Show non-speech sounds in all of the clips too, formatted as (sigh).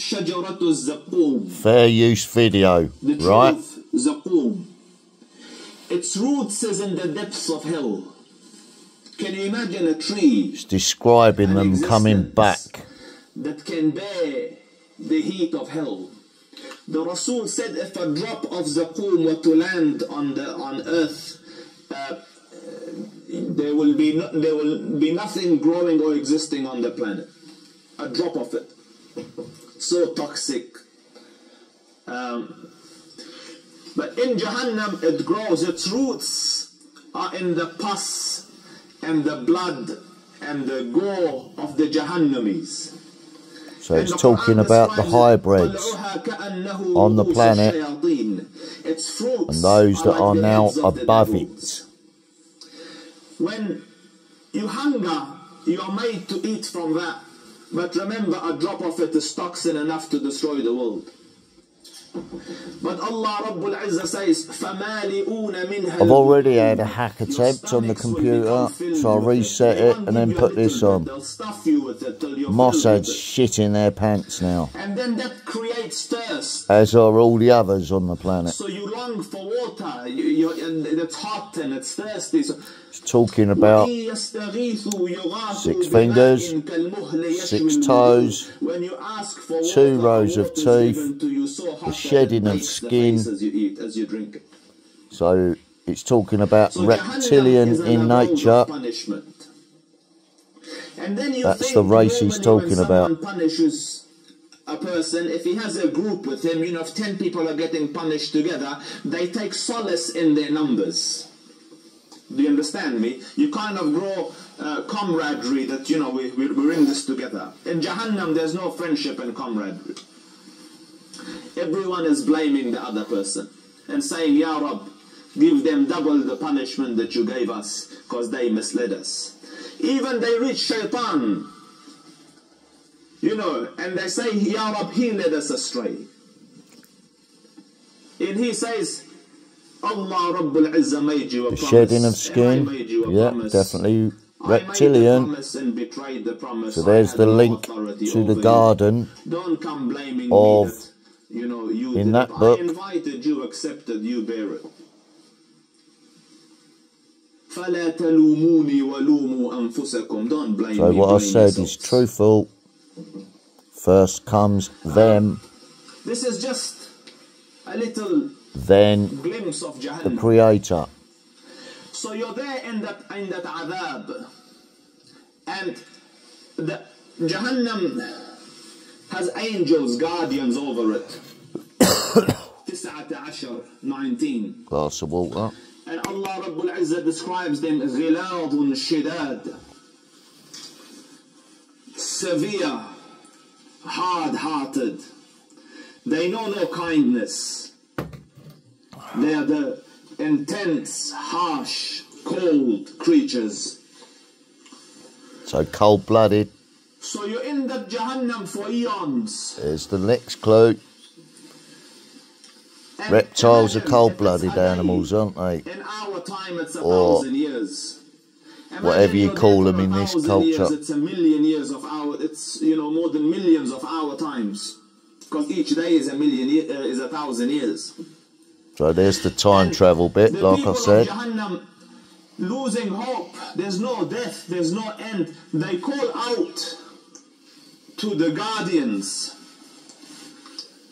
Fair use video, the right? Truth, Zaqum. Its roots is in the depths of hell. Can you imagine a tree? It's describing them coming back. That can bear the heat of hell. The Rasul said if a drop of Zaqum were to land on the on earth, uh, uh there will be no, there will be nothing growing or existing on the planet. A drop of it so toxic. Um, but in Jahannam, it grows. Its roots are in the pus and the blood and the gore of the Jahannamis. So it's talking about the hybrids on the planet and and those that are now above it. When you hunger, you are made to eat from that. But remember, a drop of it is toxin enough to destroy the world. But Allah Rabbul Izzah says, I've already had a hack attempt on the computer, so I'll reset it and then put this on. Mossad's shit in their pants now. And then that creates thirst. As are all the others on the planet. So you long for water, you, and it's hot and it's thirsty. So it's talking about six fingers, six toes, when you ask for two rows of teeth, given to you so hot the shedding of skin. face as you eat, as you drink it. so it's talking about reptilian in nature. punishment. And then you That's the race he's talking about. punishes a person, if he has a group with him, you know, if 10 people are getting punished together, they take solace in their numbers. Do you understand me? You kind of grow uh, camaraderie that, you know, we, we, we're in this together. In Jahannam, there's no friendship and camaraderie. Everyone is blaming the other person and saying, Ya Rab, give them double the punishment that you gave us because they misled us. Even they reach shaitan, you know, and they say, Ya Rab, he led us astray. And he says, the Shading of skin, yeah, definitely reptilian. So there's the link to the garden of, you know, you in that book. I invited you, accepted you, bear it. So what I said is truthful. First comes them. This is just a little than the Creator. So you're there in that in that adab, and the Jahannam has angels, guardians over it. (coughs) 19, 19. Glass of water. And Allah Rabbul Izzah describes them ghiladun shidad. Severe, hard-hearted. They know no kindness. They are the intense, harsh, cold creatures. So cold blooded. So you're in that Jahannam for eons. There's the next clue. And Reptiles are cold blooded it's a day. animals, aren't they? In our time, it's a Or thousand years. Imagine whatever you call them in this culture. Years, it's a million years of our. It's you know more than millions of our times, because each day is a million uh, is a thousand years. So there's the time And travel bit, like I said. Jahannam, losing hope. There's no death. There's no end. They call out to the guardians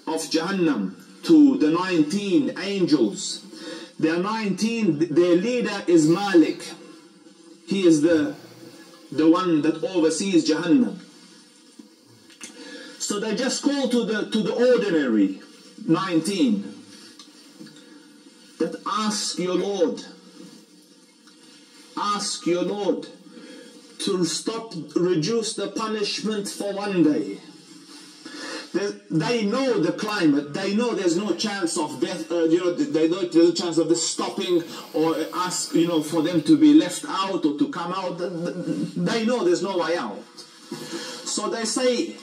of Jahannam, to the 19 angels. There are 19. Their leader is Malik. He is the the one that oversees Jahannam. So they just call to the to the ordinary 19 that ask your Lord, ask your Lord to stop, reduce the punishment for one day. They, know the climate. They know there's no chance of death. Uh, you know, they know there's no chance of this stopping or ask, you know, for them to be left out or to come out. They know there's no way out. So they say,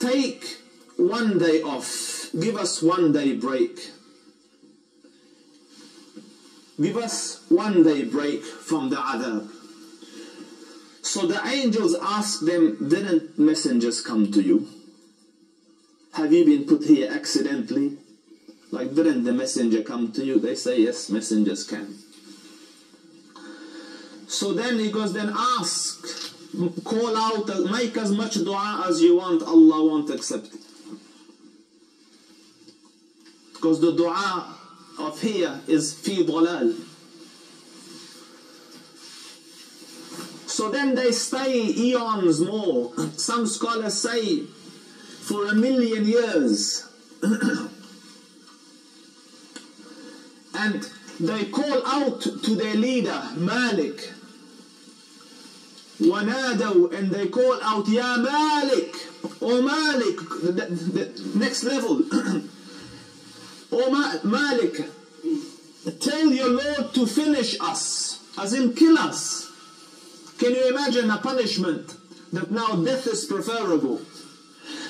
take one day off. Give us one day break. Give us one day break from the adab. So the angels ask them, didn't messengers come to you? Have you been put here accidentally? Like, didn't the messenger come to you? They say, yes, messengers can. So then he goes, then ask, call out, make as much dua as you want, Allah won't accept it. Because the dua of here is fi dalal. So then they stay eons more. Some scholars say for a million years. (coughs) and they call out to their leader, Malik. وَنَادَوْا and they call out, Ya Malik, O Malik, the, the next level. (coughs) O Malik, tell your Lord to finish us, as in kill us. Can you imagine a punishment that now death is preferable?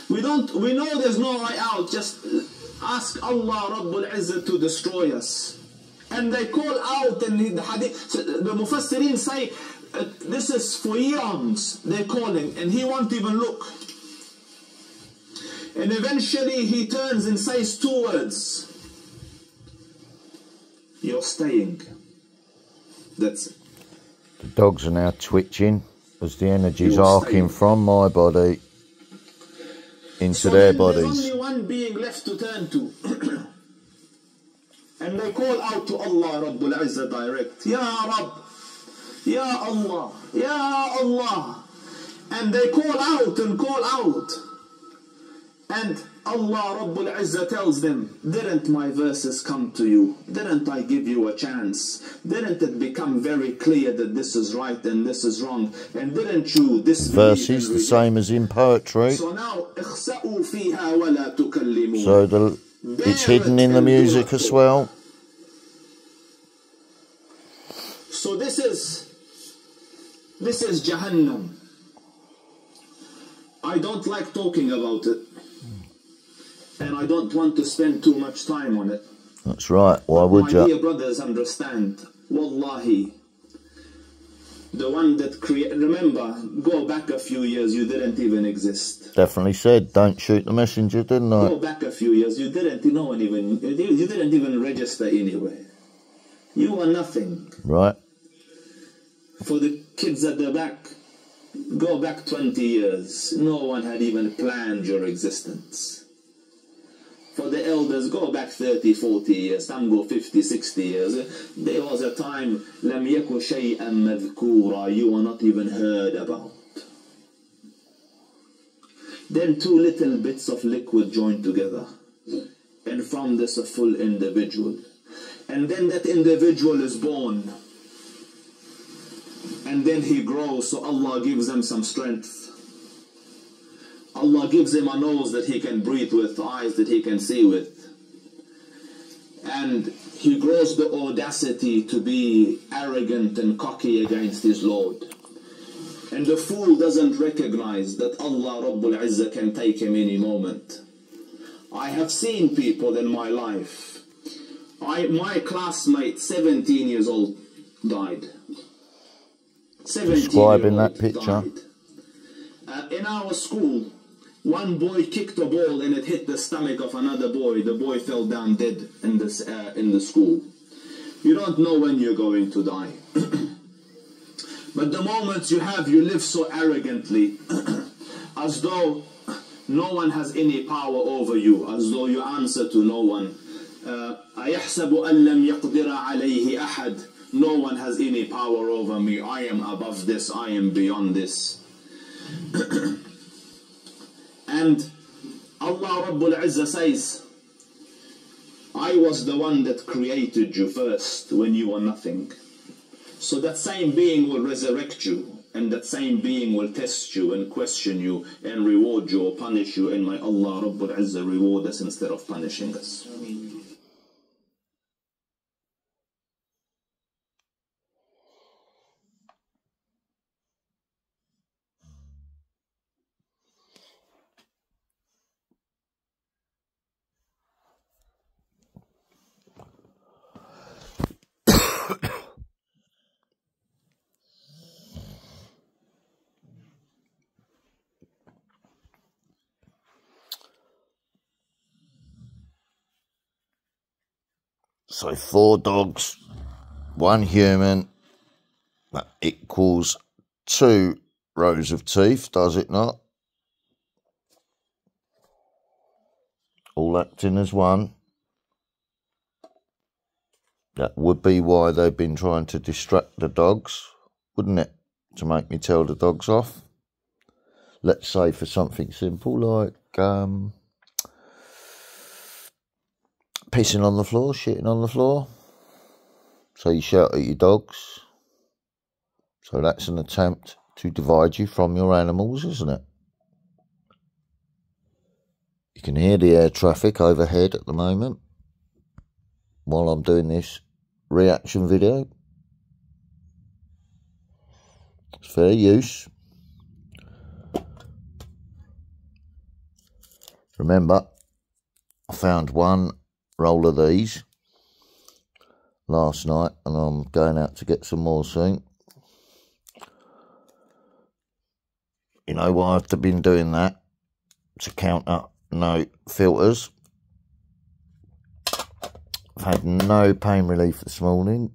We don't. We know there's no way out. Just ask Allah Rabbul Izzah to destroy us. And they call out, and the hadith, the Mufassirin say, uh, this is for eons. They're calling, and he won't even look. And eventually he turns and says two words. You're staying. That's it. The dogs are now twitching as the energy's You're arcing staying. from my body into So their bodies. There's only one being left to turn to. (clears throat) and they call out to Allah Rabbul Izzah direct. Ya Rabb. Ya Allah. Ya Allah. And they call out and call out. And Allah Rabbul Izzah tells them, didn't my verses come to you? Didn't I give you a chance? Didn't it become very clear that this is right and this is wrong? And didn't you this verses the same as in poetry? So now So the it's hidden in the music as well. So this is this is Jahannam. I don't like talking about it and I don't want to spend too much time on it. That's right. Why would you? My dear brothers, understand. Wallahi, the one that create. Remember, go back a few years, you didn't even exist. Definitely said, don't shoot the messenger, didn't I? Go back a few years, you didn't. No one even. You didn't even register anywhere. You were nothing. Right. For the kids at the back, go back 20 years. No one had even planned your existence. For the elders, go back 30, 40 years. Some go 50, 60 years. There was a time, لم يكن شيئا مذكورا. You were not even heard about. Then two little bits of liquid joined together. And from this a full individual. And then that individual is born and then he grows so Allah gives him some strength. Allah gives him a nose that he can breathe with, eyes that he can see with. And he grows the audacity to be arrogant and cocky against his Lord. And the fool doesn't recognize that Allah Rabbul Izzah can take him any moment. I have seen people in my life. I, my classmate, 17 years old, died. 17 Describing that picture. Uh, in our school, one boy kicked a ball and it hit the stomach of another boy. The boy fell down dead in, this, uh, in the school. You don't know when you're going to die. (clears throat) but the moments you have, you live so arrogantly, (clears throat) as though no one has any power over you, as though you answer to no one. Uh, no one has any power over me. I am above this. I am beyond this. (clears throat) and Allah Rabbul Izzah says, I was the one that created you first when you were nothing. So that same being will resurrect you, and that same being will test you and question you and reward you or punish you. And may Allah Rabbul Izzah reward us instead of punishing us. So four dogs, one human, that equals two rows of teeth, does it not? All acting as one. That would be why they've been trying to distract the dogs, wouldn't it? To make me tell the dogs off. Let's say for something simple like um, pissing on the floor, shitting on the floor. So you shout at your dogs. So that's an attempt to divide you from your animals, isn't it? You can hear the air traffic overhead at the moment while I'm doing this reaction video. It's fair use. Remember, I found one roll of these last night and I'm going out to get some more soon. You know why I've been doing that? To counter no filters. I've had no pain relief this morning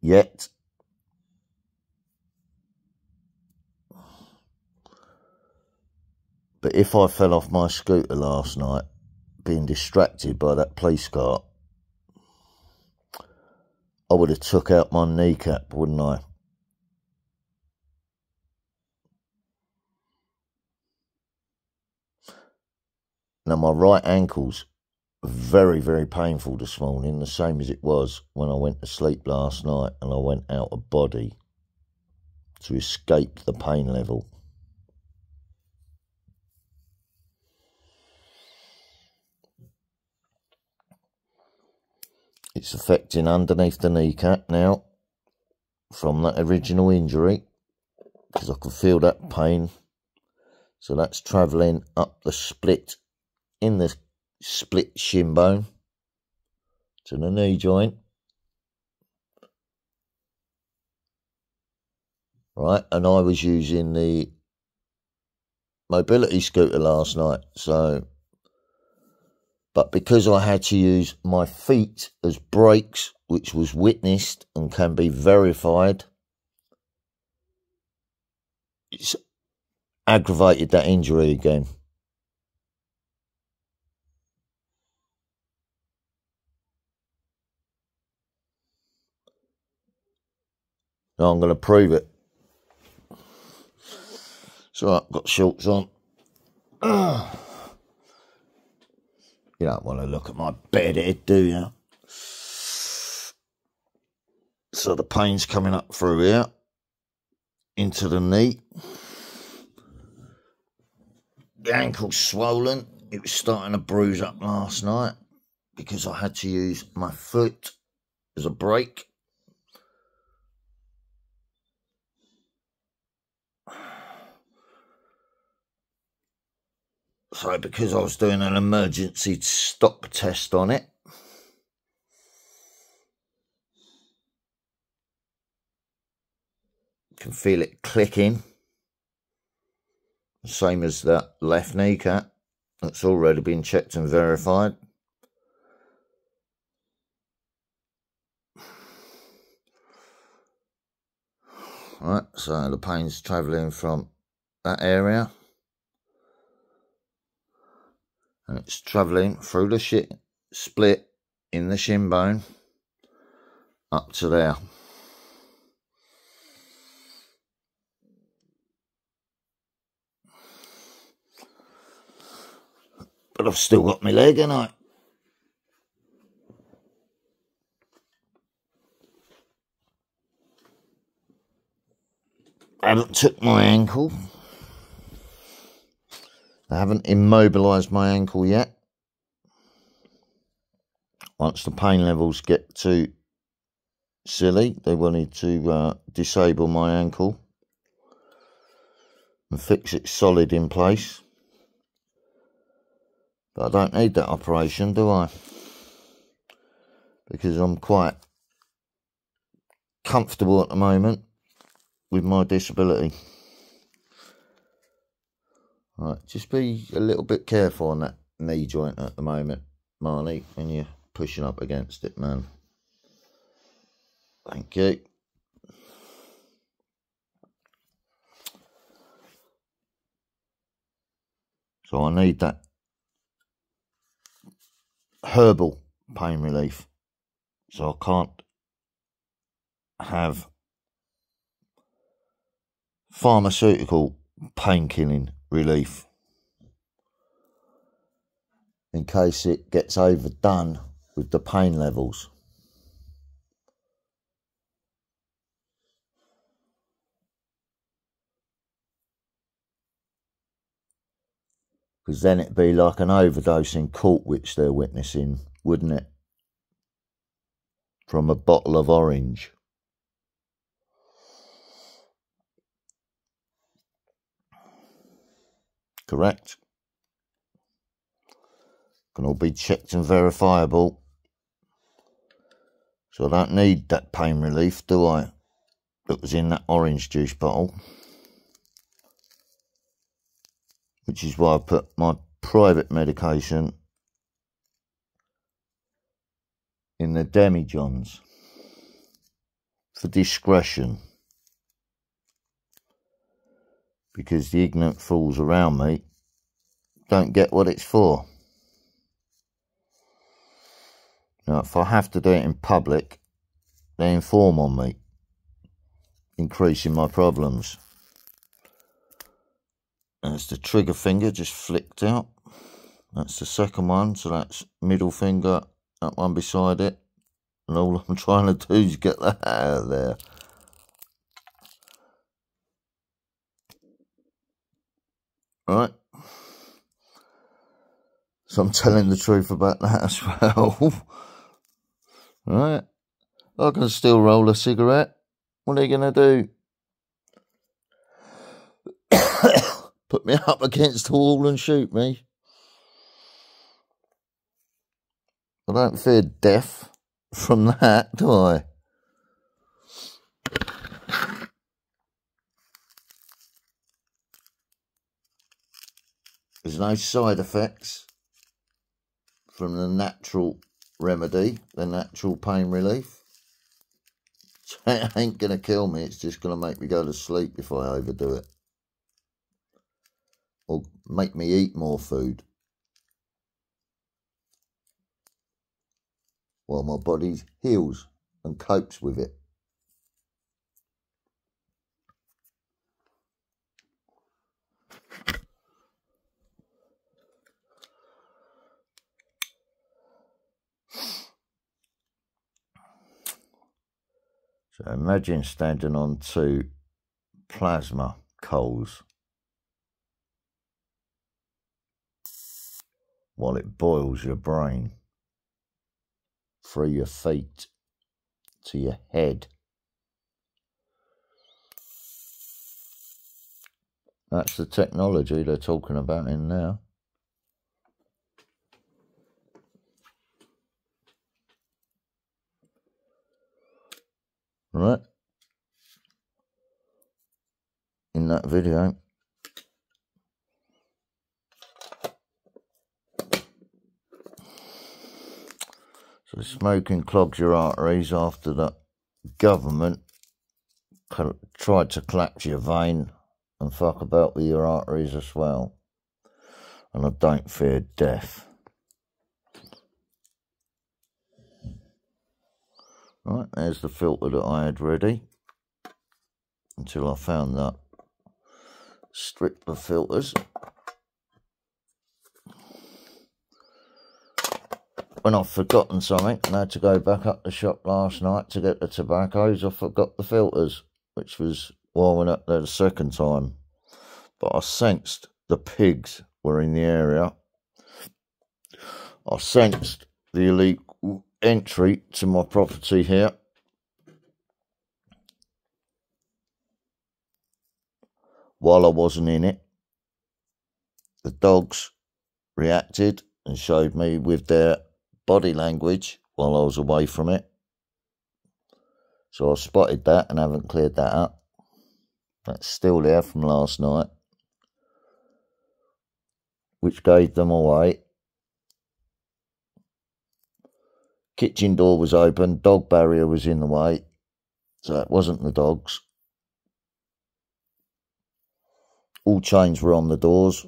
yet. But if I fell off my scooter last night, being distracted by that police car, I would have took out my kneecap, wouldn't I? Now my right ankle's very, very painful this morning, the same as it was when I went to sleep last night and I went out of body to escape the pain level. It's affecting underneath the kneecap now from that original injury because I can feel that pain. So that's travelling up the split in the split shin bone to the knee joint. Right, and I was using the mobility scooter last night, so but because I had to use my feet as brakes, which was witnessed and can be verified, it's aggravated that injury again. Now I'm going to prove it. So I've got shorts on. (clears throat) You don't want to look at my bed head, do you? So the pain's coming up through here into the knee. The ankle's swollen. It was starting to bruise up last night because I had to use my foot as a brake. So because I was doing an emergency stop test on it, can feel it clicking. Same as that left kneecap. That's already been checked and verified. Right, so the pain's travelling from that area and it's travelling through the shit split in the shin bone up to there. But I've still got my leg, and I. I haven't took my ankle. I haven't immobilised my ankle yet. Once the pain levels get too silly, they wanted to uh, disable my ankle and fix it solid in place. But I don't need that operation, do I? Because I'm quite comfortable at the moment with my disability. Right, just be a little bit careful on that knee joint at the moment, Marley, when you're pushing up against it, man. Thank you. So I need that herbal pain relief. So I can't have pharmaceutical pain killing relief in case it gets overdone with the pain levels. Because then it'd be like an overdose in court, which they're witnessing, wouldn't it? From a bottle of orange. Correct? Can all be checked and verifiable. So I don't need that pain relief, do I? That was in that orange juice bottle. Which is why I put my private medication in the demijohns for discretion. Because the ignorant fools around me don't get what it's for. Now, if I have to do it in public, they inform on me, increasing my problems. That's the trigger finger just flicked out. That's the second one, so that's middle finger, that one beside it. And all I'm (laughs) trying to do is get that out of there. Right. So I'm telling the truth about that as (laughs) well. right. I can still roll a cigarette. What are you going to do? (coughs) Put me up against the wall and shoot me. I don't fear death from (laughs) that, do I? There's no side effects from the natural remedy, the natural pain relief. (laughs) It ain't going to kill me, it's just going to make me go to sleep if I overdo it. Or make me eat more food. While my body heals and copes with it. Imagine standing on two plasma coals while it boils your brain through your feet to your head. That's the technology they're talking about in now. Right. In that video. So smoking clogs your arteries after the government tried to collapse your vein and fuck about with your arteries as well. And I don't fear death Right, there's the filter that I had ready until I found that strip of filters. When I've forgotten something I had to go back up the shop last night to get the tobaccos, I forgot the filters, which was went up there the second time. But I sensed the pigs were in the area. I sensed the elite entry to my property here. While I wasn't in it, the dogs reacted and showed me with their body language while I was away from it. So I spotted that and haven't cleared that up. That's still there from last night, which gave them away. Kitchen door was open, dog barrier was in the way, so it wasn't the dogs. All chains were on the doors.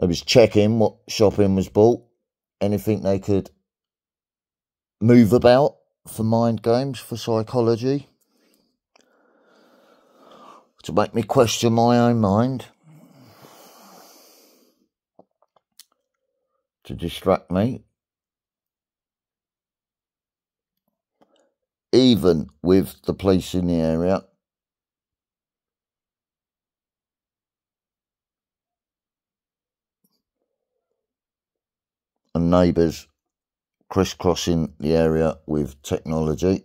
I was checking what shopping was bought, anything they could move about for mind games, for psychology, to make me question my own mind, to distract me. Even with the police in the area, and neighbours crisscrossing the area with technology,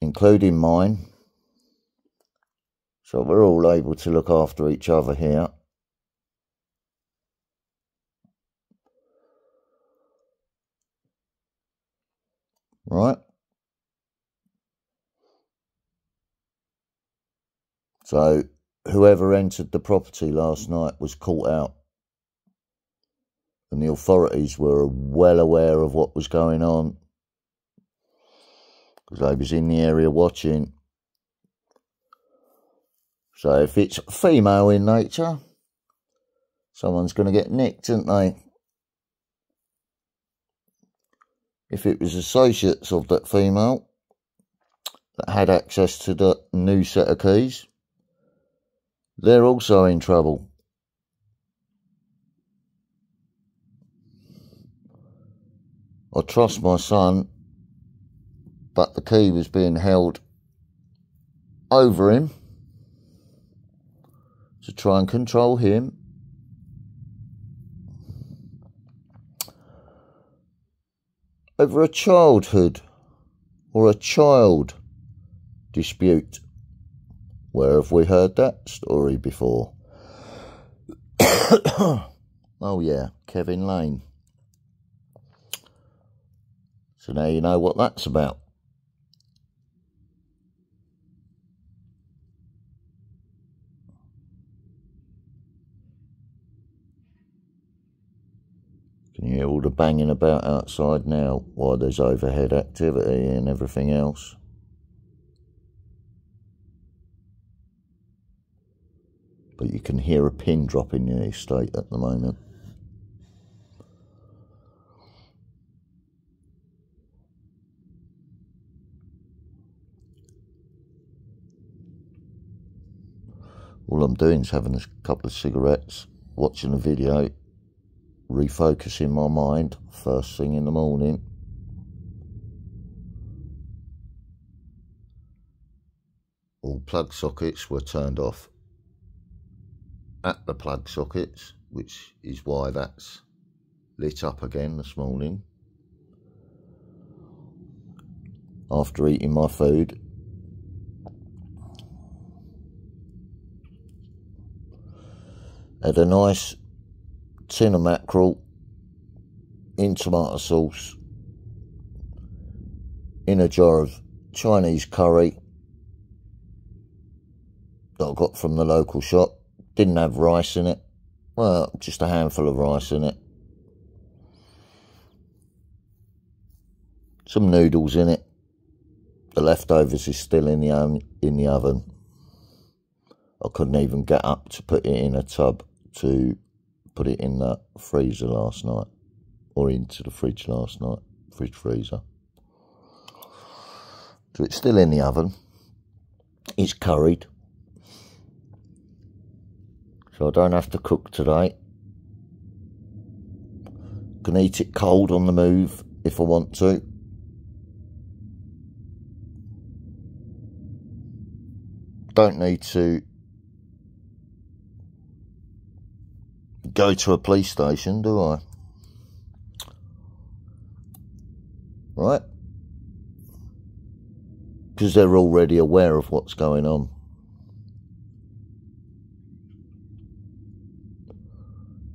including mine. So we're all able to look after each other here. Right? So whoever entered the property last night was caught out and the authorities were well aware of what was going on because I was in the area watching. So if it's female in nature, someone's going to get nicked, aren't they? If it was associates of that female that had access to the new set of keys, they're also in trouble. I trust my son, but the key was being held over him to try and control him. Over a childhood or a child dispute. Where have we heard that story before? (coughs) oh, yeah, Kevin Lane. So now you know what that's about. You hear all the banging about outside now while there's overhead activity and everything else? But you can hear a pin drop in your estate at the moment. all I'm doing is having a couple of cigarettes, watching a video, refocusing my mind first thing in the morning. All plug sockets were turned off at the plug sockets, which is why that's lit up again this morning. After eating my food, Had a nice tin of mackerel in tomato sauce in a jar of Chinese curry that I got from the local shop. Didn't have rice in it. Well, just a handful of rice in it. Some noodles in it. The leftovers is still in the in the oven. I couldn't even get up to put it in a tub to put it in the freezer last night or into the fridge last night, fridge freezer. So it's still in the oven. It's curried. So I don't have to cook today. Can eat it cold on the move if I want to. Don't need to go to a police station, do I? Right? Because they're already aware of what's going on.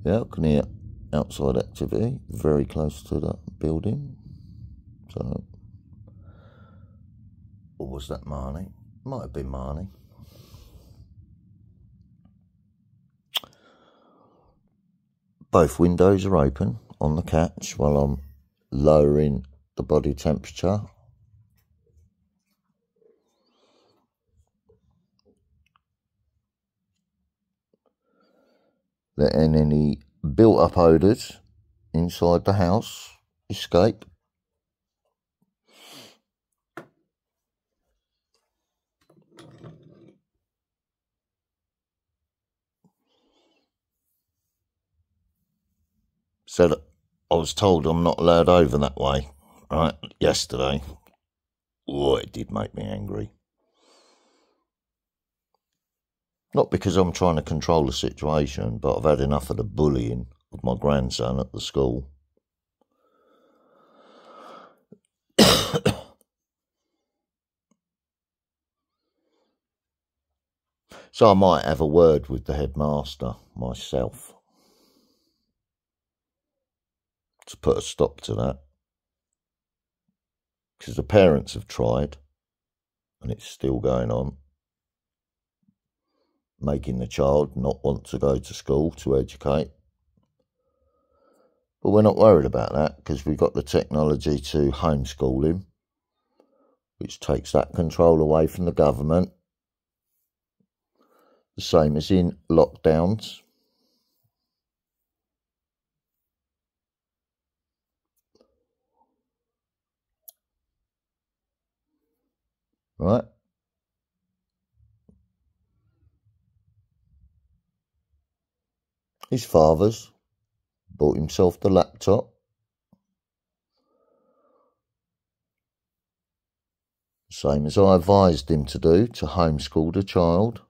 Yeah, can hear outside activity very close to that building. So, or was that Marnie? Might have been Marnie. Both windows are open on the catch while I'm lowering the body temperature. Letting any built up odours inside the house escape. So I was told I'm not allowed over that way, right, yesterday. Oh, it did make me angry. Not because I'm trying to control the situation, but I've had enough of the bullying of my grandson at the school. (coughs) so I might have a word with the headmaster myself. To put a stop to that. Because the parents have tried, and it's still going on, making the child not want to go to school to educate. But we're not worried about that because we've got the technology to homeschool him, which takes that control away from the government. The same as in lockdowns. Right? His father's bought himself the laptop. Same as I advised him to do to homeschool the child.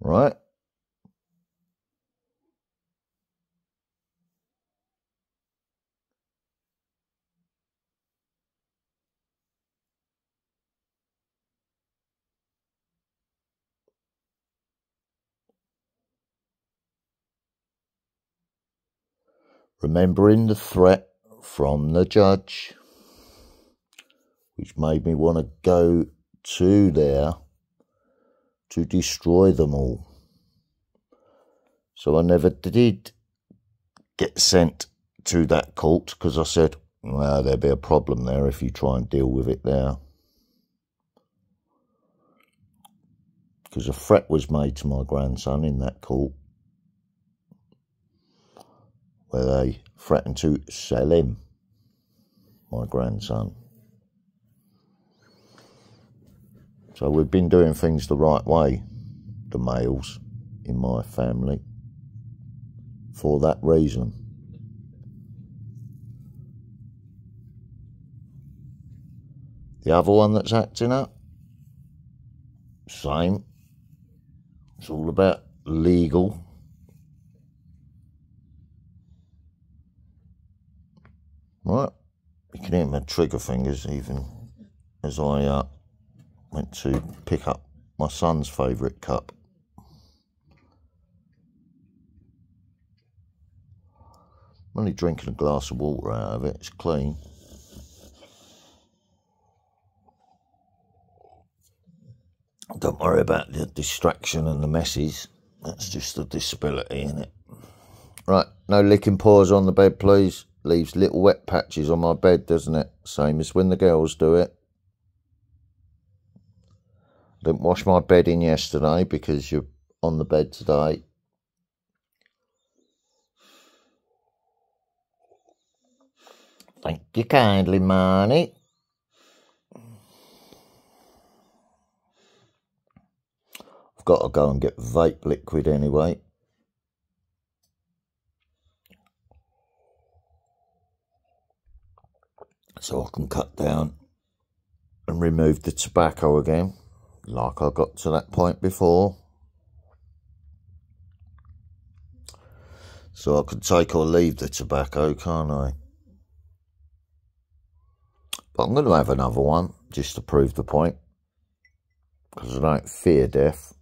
Right? Remembering the threat from the judge, which made me want to go to there to destroy them all. So I never did get sent to that court because I said, well, there'll be a problem there if you try and deal with it there. Because a threat was made to my grandson in that court where they threatened to sell him, my grandson. So we've been doing things the right way, the males in my family, for that reason. The other one that's acting up, same. It's all about legal Right, you can hear my trigger fingers even as I uh, went to pick up my son's favourite cup. I'm only drinking a glass of water out of it, it's clean. Don't worry about the distraction and the messes. That's just a disability, isn't it? Right, no licking paws on the bed, please leaves little wet patches on my bed, doesn't it? Same as when the girls do it. Didn't wash my bedding yesterday because you're on the bed today. Thank you kindly, Marnie. I've got to go and get vape liquid anyway. So I can cut down and remove the tobacco again like I got to that point before. So I can take or leave the tobacco can't I? But I'm going to have another one just to prove the point because I don't fear death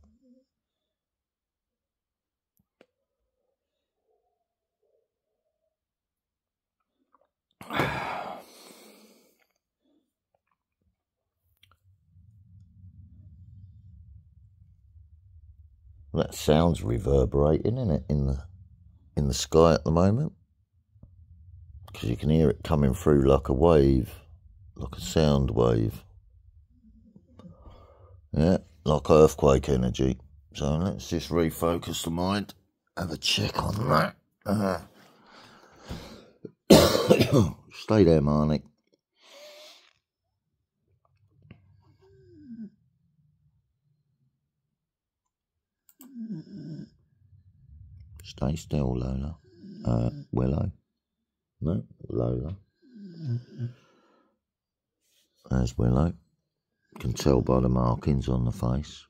That sounds reverberating, isn't it, in the in the sky at the moment? Because you can hear it coming through like a wave, like a sound wave. Yeah, like earthquake energy. So let's just refocus the mind, have a check on that. Uh, (coughs) stay there, Marnie. Stay still, Lola. Uh, Willow. No, Lola. There's Willow. Can tell by the markings on the face.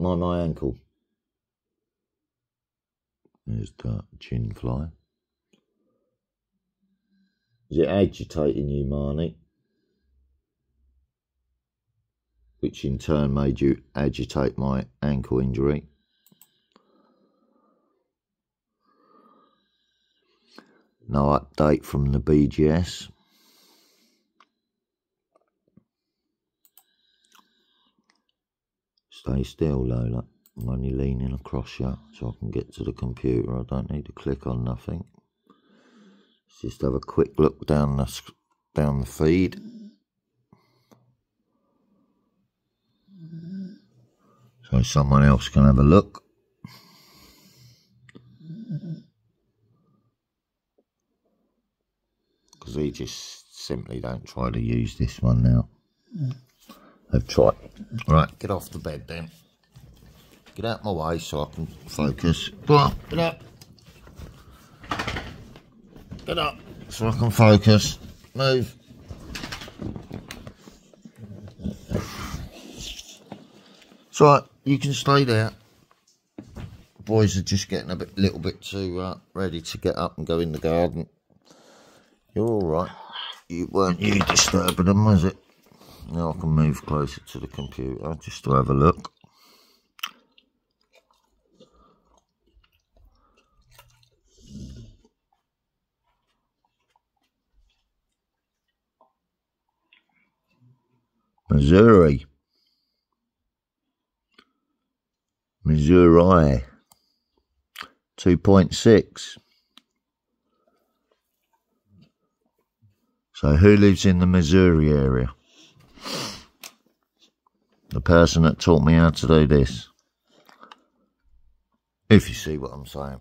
My my ankle. There's that chin fly. Is it agitating you, Marnie? Which in turn made you agitate my ankle injury. No update from the BGS. Stay still, Lola. I'm only leaning across you so I can get to the computer. I don't need to click on nothing. Just have a quick look down the down the feed. So someone else can have a look. Because they just simply don't try to use this one now. Mm. They've tried. Right, get off the bed then. Get out my way so I can focus. Go on, get up. Get up so I can focus. Move. It's right, you can stay there. Boys are just getting a bit, little bit too uh, ready to get up and go in the garden. You're all right. You weren't you disturbing them, was it? Now I can move closer to the computer just to have a look. Missouri. Missouri. 2.6. So who lives in the Missouri area? The person that taught me how to do this. If you see what I'm saying.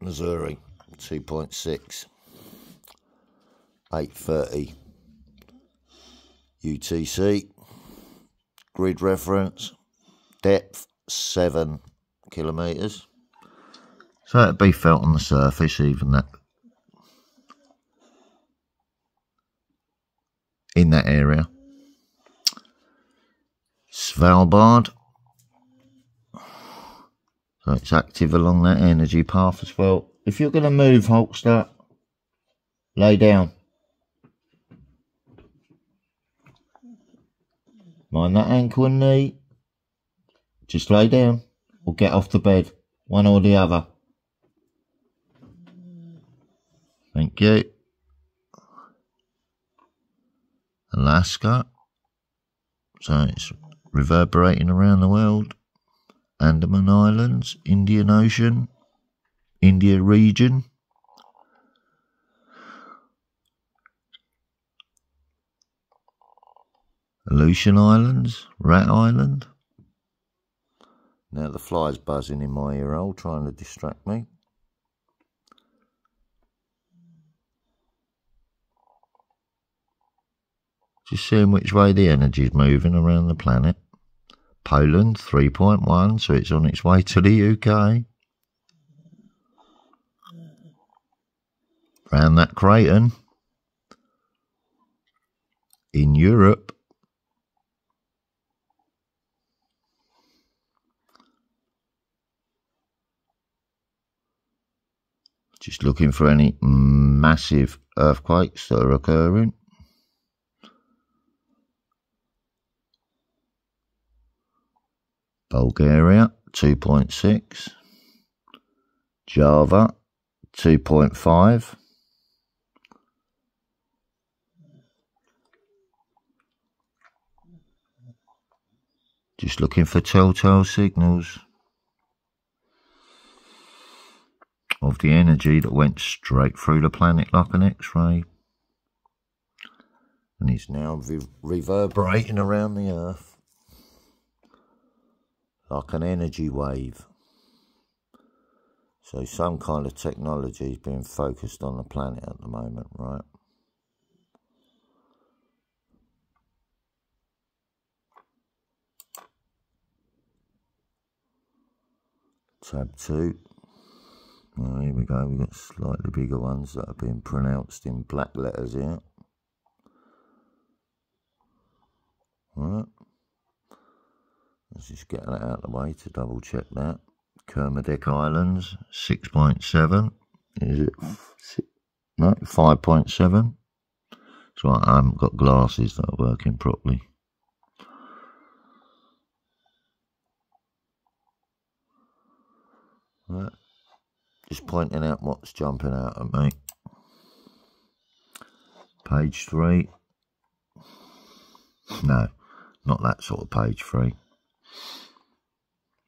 Missouri, 2.6. 830. UTC. Grid reference. Depth, 7 kilometres. So it'd be felt on the surface, even that. In that area. Svalbard. So it's active along that energy path as well. If you're going to move, Hulkster, lay down. Mind that ankle and knee. Just lay down or get off the bed. One or the other. Thank you. Alaska. So it's reverberating around the world. Andaman Islands, Indian Ocean, India region. Aleutian Islands, Rat Island. Now the fly's buzzing in my ear hole, trying to distract me. Just seeing which way the energy's moving around the planet. Poland 3.1, so it's on its way to the UK. Round that Creighton. In Europe. Just looking for any massive earthquakes that are occurring. Bulgaria 2.6, Java 2.5. Just looking for telltale signals. Of the energy that went straight through the planet like an X-ray. And is now reverberating around the Earth like an energy wave. So some kind of technology is being focused on the planet at the moment, right? tab 2 here we go we've got slightly bigger ones that are being pronounced in black letters here. Right. let's just get that out of the way to double check that. Kermadec Islands 6.7 is it no 5.7 so I haven't got glasses that are working properly. Right. Just pointing out what's jumping out at me. Page three. No, not that sort of page three.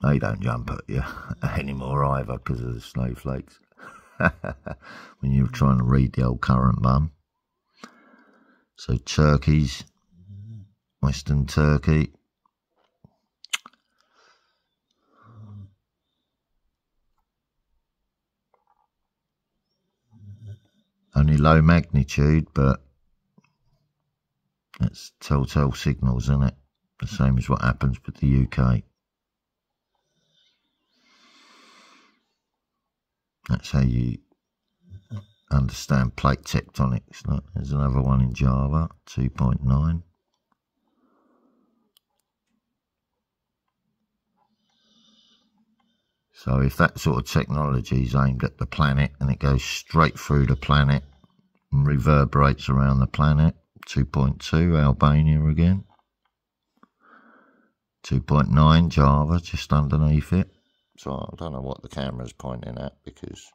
They don't jump at you (laughs) anymore either because of the snowflakes. (laughs) when you're trying to read the old current bum. So turkeys, Western Turkey, only low magnitude, but it's telltale signals, isn't it? The same as what happens with the UK. That's how you understand plate tectonics. There's another one in Java, 2.9. So if that sort of technology is aimed at the planet and it goes straight through the planet and reverberates around the planet, 2.2 Albania again, 2.9 Java just underneath it. So I don't know what the camera's pointing at because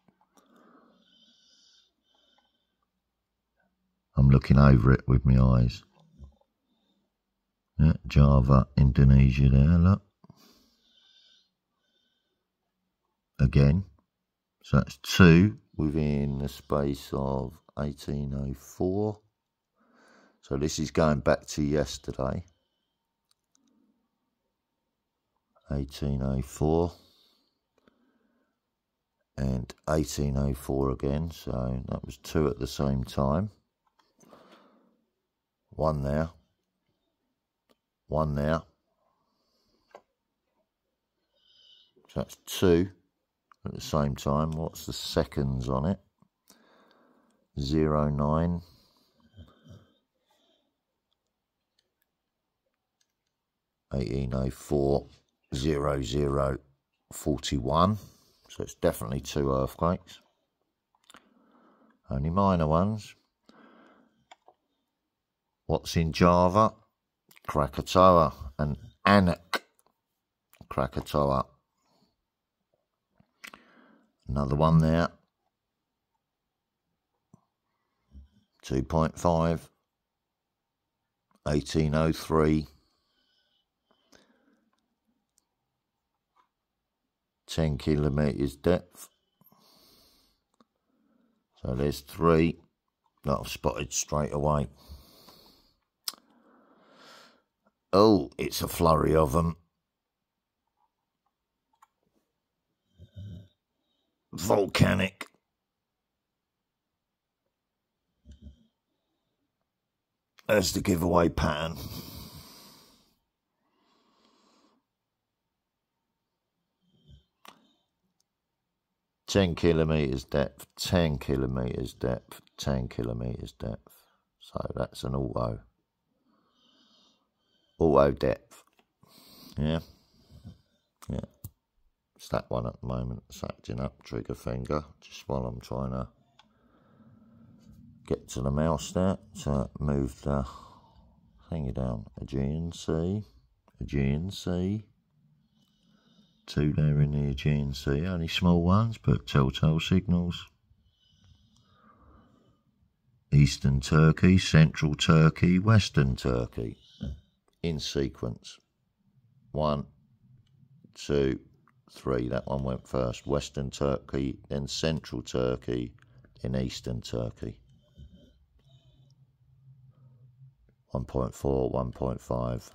I'm looking over it with my eyes. Yeah, Java, Indonesia there, look. Again. So that's two within the space of 1804. So this is going back to yesterday. 1804 and 1804 again so that was two at the same time one there one there so that's two at the same time. What's the seconds on it? Zero nine. Eighteen oh four zero zero forty one. So it's definitely two earthquakes. Only minor ones. What's in Java? Krakatoa and Anak Krakatoa. Another one there. 2.5. 1803. 10 kilometres depth. So there's three that I've spotted straight away. Oh, it's a flurry of them. Volcanic. As the giveaway pattern. Ten kilometers depth, ten kilometers depth, ten kilometers depth. So that's an auto. Auto depth. Yeah. Yeah. It's that one at the moment. It's acting up, trigger finger, just while I'm trying to get to the mouse there to move the thingy down. Aegean Sea, Aegean. Two there in the Aegean only small ones, but telltale signals. Eastern Turkey, Central Turkey, Western Turkey in sequence. One, two, three. That one went first. Western Turkey, then Central Turkey, then Eastern Turkey. 1.4, 1.5.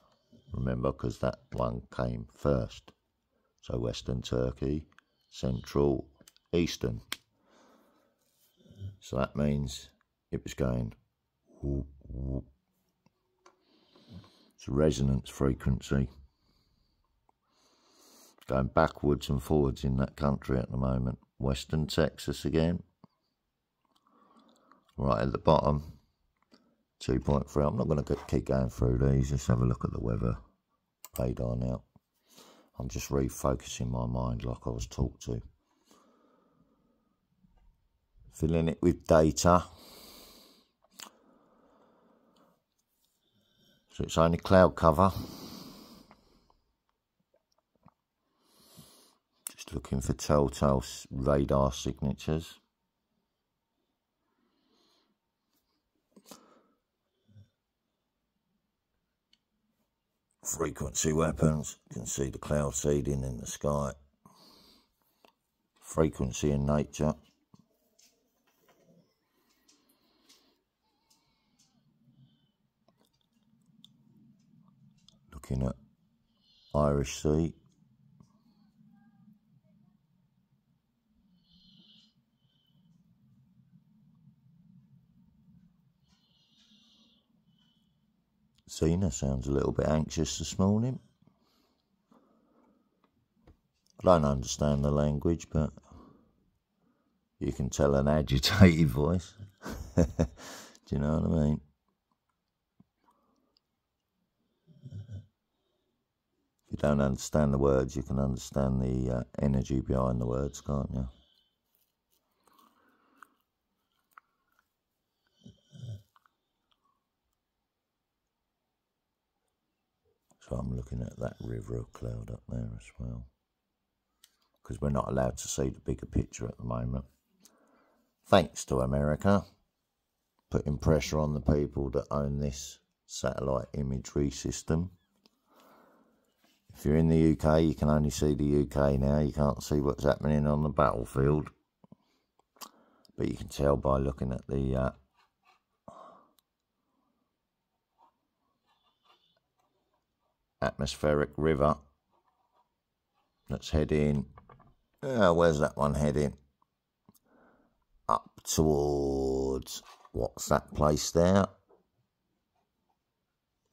Remember, because that one came first. So Western Turkey, Central, Eastern. So that means it was going. It's a resonance frequency going backwards and forwards in that country at the moment. Western Texas again. Right at the bottom, 2.3. I'm not going to keep going through these. Let's have a look at the weather radar now. I'm just refocusing my mind like I was taught to. Filling it with data. So it's only cloud cover. Looking for telltale radar signatures. Frequency weapons, you can see the cloud seeding in the sky. Frequency in nature. looking at Irish Sea. Cena sounds a little bit anxious this morning. I don't understand the language, but you can tell an agitated voice. (laughs) Do you know what I mean? If you don't understand the words, you can understand the uh, energy behind the words, can't you? So I'm looking at that river of cloud up there as well. Because we're not allowed to see the bigger picture at the moment. Thanks to America, putting pressure on the people that own this satellite imagery system. If you're in the UK, you can only see the UK now. You can't see what's happening on the battlefield. But you can tell by looking at the uh, atmospheric river that's heading. Uh, where's that one heading? Up towards what's that place there?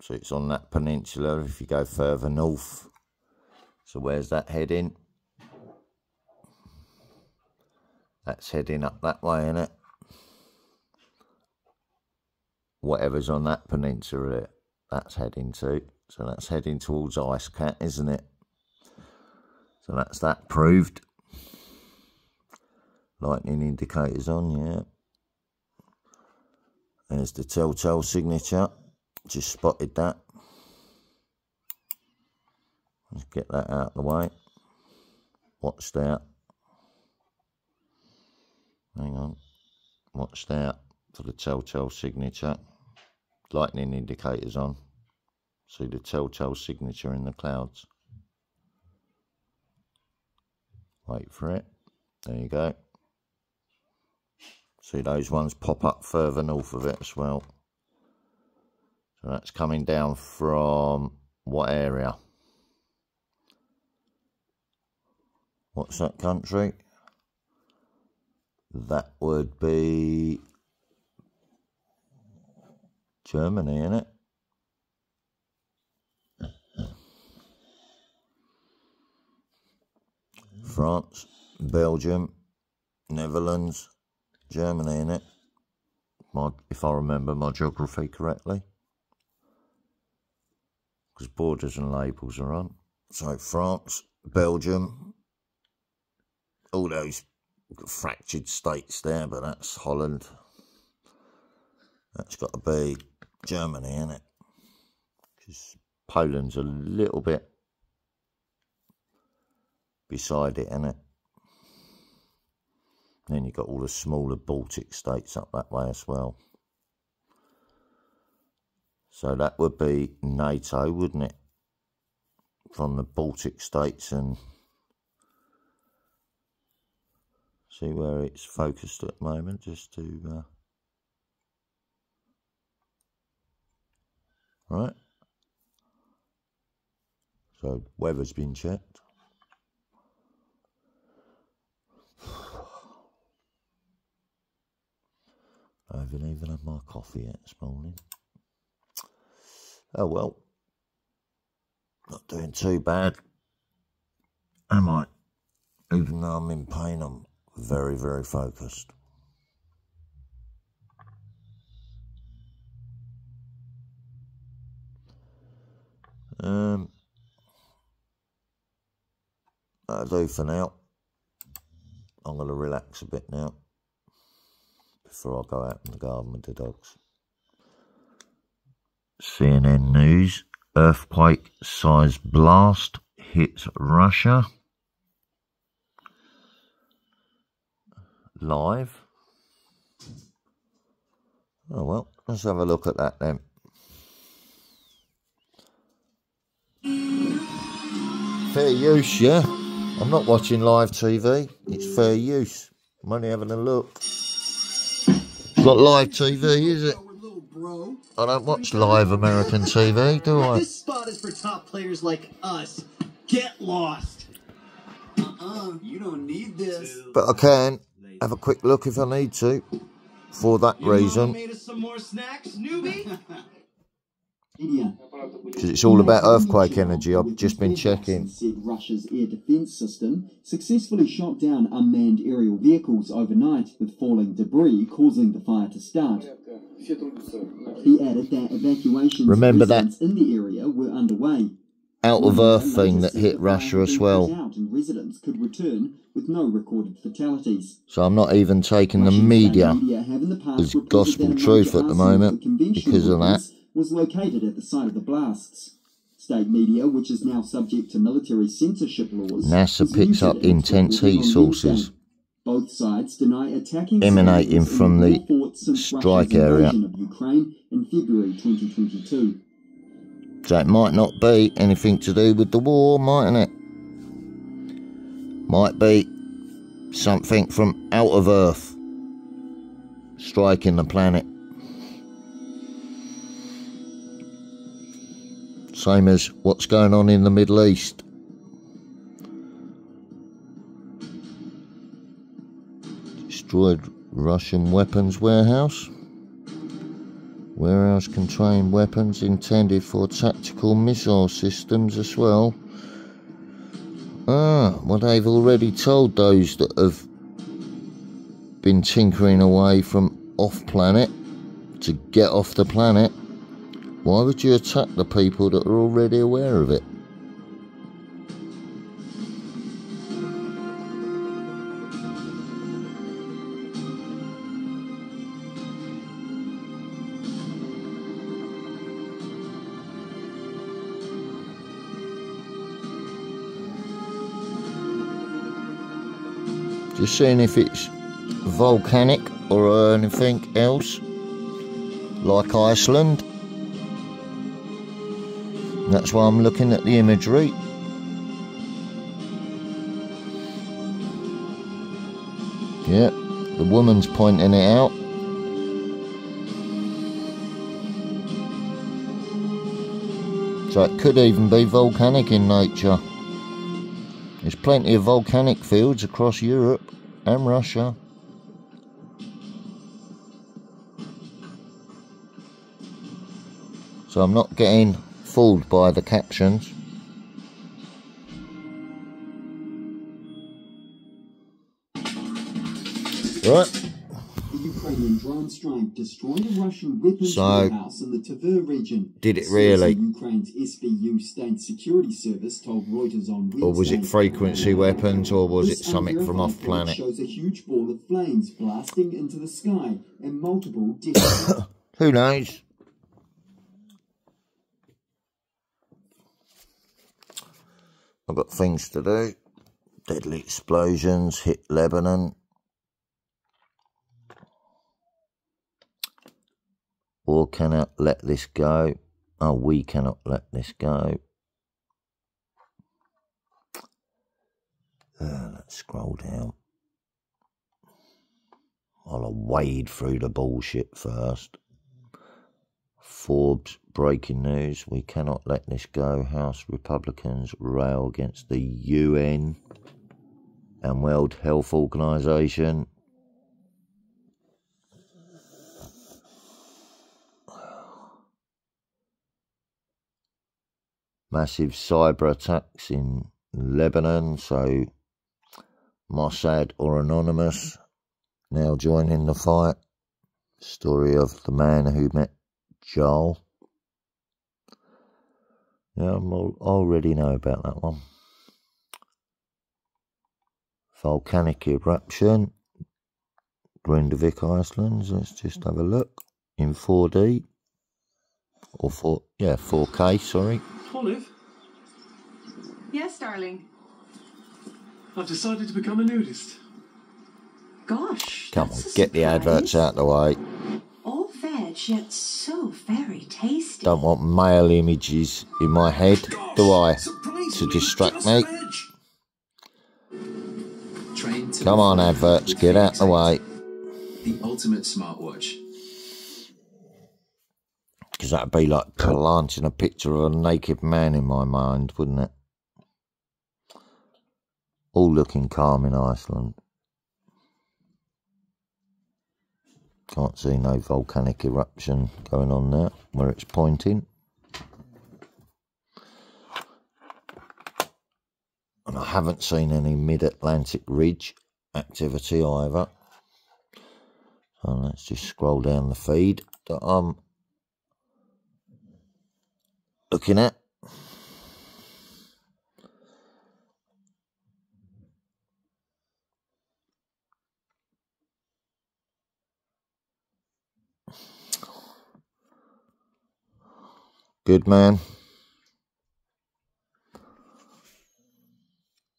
So it's on that peninsula. If you go further north, so where's that heading? That's heading up that way, isn't it? Whatever's on that peninsula, that's heading to. So that's heading towards Ice Cat, isn't it? So that's that proved. Lightning indicators on, yeah. There's the telltale signature. Just spotted that. Let's get that out of the way. Watch that. Hang on. Watch that for the telltale signature. Lightning indicators on. See the telltale signature in the clouds. Wait for it. There you go. See those ones pop up further north of it as well. So that's coming down from what area? What's that country? That would be Germany, isn't France, Belgium, Netherlands, Germany, in it. My, if I remember my geography correctly, because borders and labels are on. So France, Belgium, all those fractured states there, but that's Holland. That's got to be Germany, isn't it? Because Poland's a little bit beside it, it? Then you've got all the smaller Baltic states up that way as well. So that would be NATO, wouldn't it? from the Baltic states and see where it's focused at the moment just to uh, right so weather's been checked I haven't even had my coffee yet this morning. Oh well. Not doing too bad. Am I? Even though I'm in pain I'm very, very focused. Um, that'll do for now. I'm going to relax a bit now before I go out in the garden with the dogs. CNN News Earthquake size blast hits Russia. live. Oh well, let's have a look at that then. Fair use, yeah. I'm not watching live TV. It's fair use. I'm only having a look. It's not live TV, is it? I don't watch live American TV, do I? This spot is for top players like us. Get lost. Uh-uh, you don't need this. But I can have a quick look if I need to. For that Your reason. made us some more snacks, newbie. (laughs) Because it's all about earthquake energy. I've just been checking. Said Russia's air defense system successfully shot down unmanned aerial vehicles overnight with falling debris causing the fire to start. He added that evacuations Remember that in the area were underway. out of earth thing that hit said the fire Russia as well. residents could return with no recorded fatalities. So I'm not even taking the media media have in the past as gospel truth at the moment because of that. Was located at the site of the blasts. State media, which is now subject to military censorship laws, NASA picks up muted in its intense heat sources. Both sides deny attacking Emanating from the war fought since strike area. of Ukraine in February 2022. So it might not be anything to do with the war, mightn't it? Might be something from out of Earth striking the planet. Same as what's going on in the Middle East. Destroyed Russian weapons warehouse. Warehouse contained weapons intended for tactical missile systems as well. Ah, well, they've already told those that have been tinkering away from off planet to get off the planet. Why would you attack the people that are already aware of it? Just seeing if it's volcanic or anything else, like Iceland. That's why I'm looking at the imagery. Yeah, the woman's pointing it out. So it could even be volcanic in nature. There's plenty of volcanic fields across Europe and Russia. So I'm not getting fooled by the captions. Right, Ukrainian drone strike destroyed a Russian weapons So, warehouse in the Tver region. did it really? Ukraine's SBU State Security Service told Reuters on Wednesday. or was it frequency weapons, or was it something from off planet? shows a huge ball of flames blasting into the sky and multiple. (coughs) Who knows? I've got things to do. Deadly explosions hit Lebanon. War cannot let this go. Oh, we cannot let this go. Uh, let's scroll down. I'll wade through the bullshit first. Forbes breaking news. We cannot let this go. House Republicans rail against the UN and World Health Organization. Massive cyber attacks in Lebanon. So Mossad or Anonymous now joining the fight. Story of the man who met Joel. Yeah, I already know about that one. Volcanic eruption. Grindavik Iceland. Let's just have a look in 4D. Or 4, yeah, 4K, sorry. Olive? Yes, darling. I've decided to become a nudist. Gosh. Come on, get the adverts out the way. All veg, yet so very tasty. Don't want male images in my head, do I? To distract me. Come on, adverts, get out of the way. The ultimate smartwatch. Because that'd be like planting a picture of a naked man in my mind, wouldn't it? All looking calm in Iceland. Can't see no volcanic eruption going on there where it's pointing. And I haven't seen any mid-Atlantic ridge activity either. So let's just scroll down the feed that I'm looking at. Good man.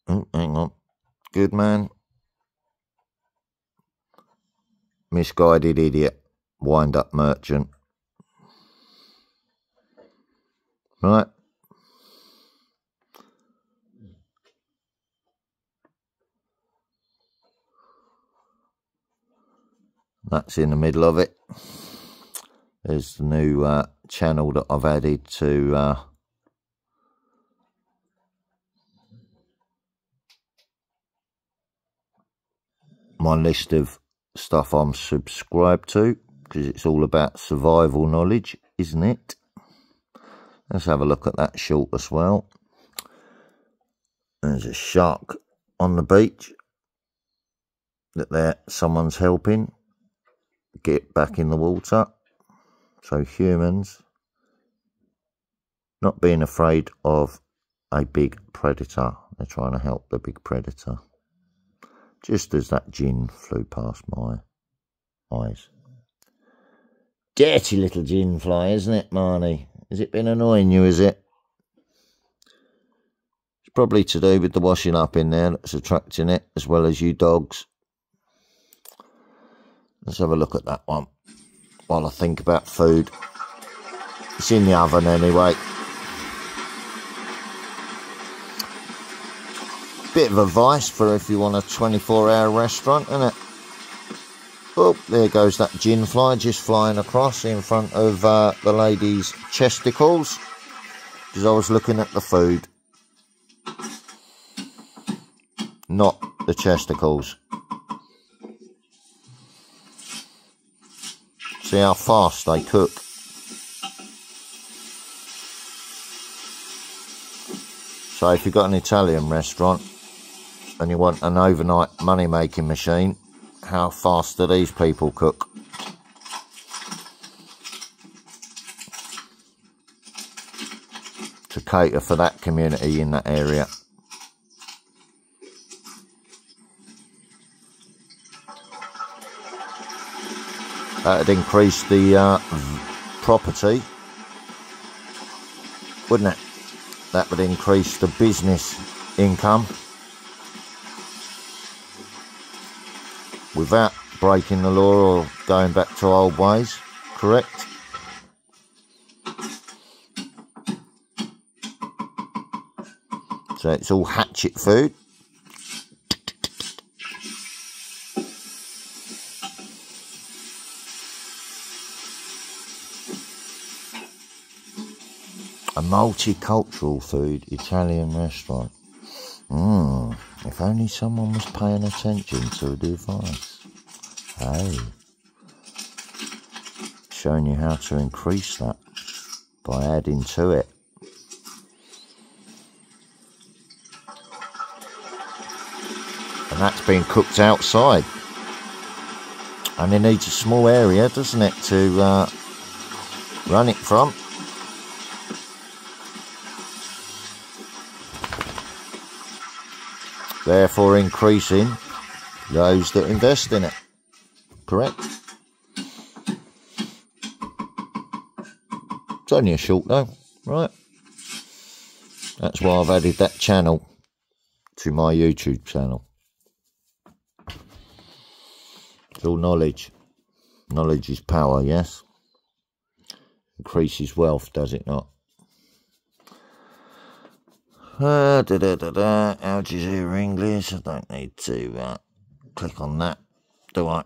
Oh, hang on. Good man. Misguided idiot. Wind up merchant. Right. That's in the middle of it. There's the new uh, channel that I've added to uh, my list of stuff I'm subscribed to because it's all about survival knowledge, isn't it? Let's have a look at that short as well. There's a shark on the beach that there someone's helping get back in the water. So humans not being afraid of a big predator. They're trying to help the big predator. Just as that gin flew past my eyes. Dirty little gin fly, isn't it, Marnie? Has it been annoying you, is it? It's probably to do with the washing up in there that's attracting it, as well as you dogs. Let's have a look at that one while I think about food. It's in the oven anyway. Bit of advice for if you want a 24 hour restaurant, isn't it? Oh, there goes that gin fly just flying across in front of uh, the lady's chesticles because I was looking at the food, not the chesticles. See how fast they cook. So if you've got an Italian restaurant and you want an overnight money making machine, how fast do these people cook? To cater for that community in that area. That'd increase the uh, property, wouldn't it? That would increase the business income without breaking the law or going back to old ways, correct? So it's all hatchet food. Multicultural food Italian restaurant. Mmm, if only someone was paying attention to the advice. Hey. Showing you how to increase that by adding to it. And that's being cooked outside. And it needs a small area, doesn't it, to uh, run it from. Therefore increasing those that invest in it. Correct? It's only a short though, right? That's why I've added that channel to my YouTube channel. It's all knowledge. Knowledge is power, yes? Increases wealth, does it not? Uh, da da da da. English. I don't need to uh, click on that, do I?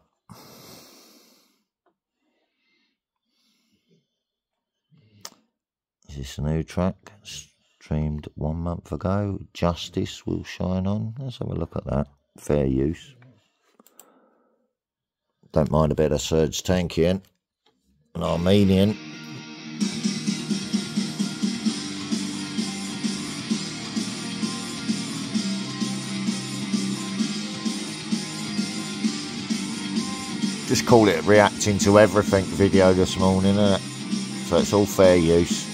Is this a new track? Streamed one month ago. Justice will shine on. Let's have a look at that. Fair use. Don't mind a bit of Serj Tankian, an Armenian. Just call it reacting to everything video this morning, innit? So it's all fair use.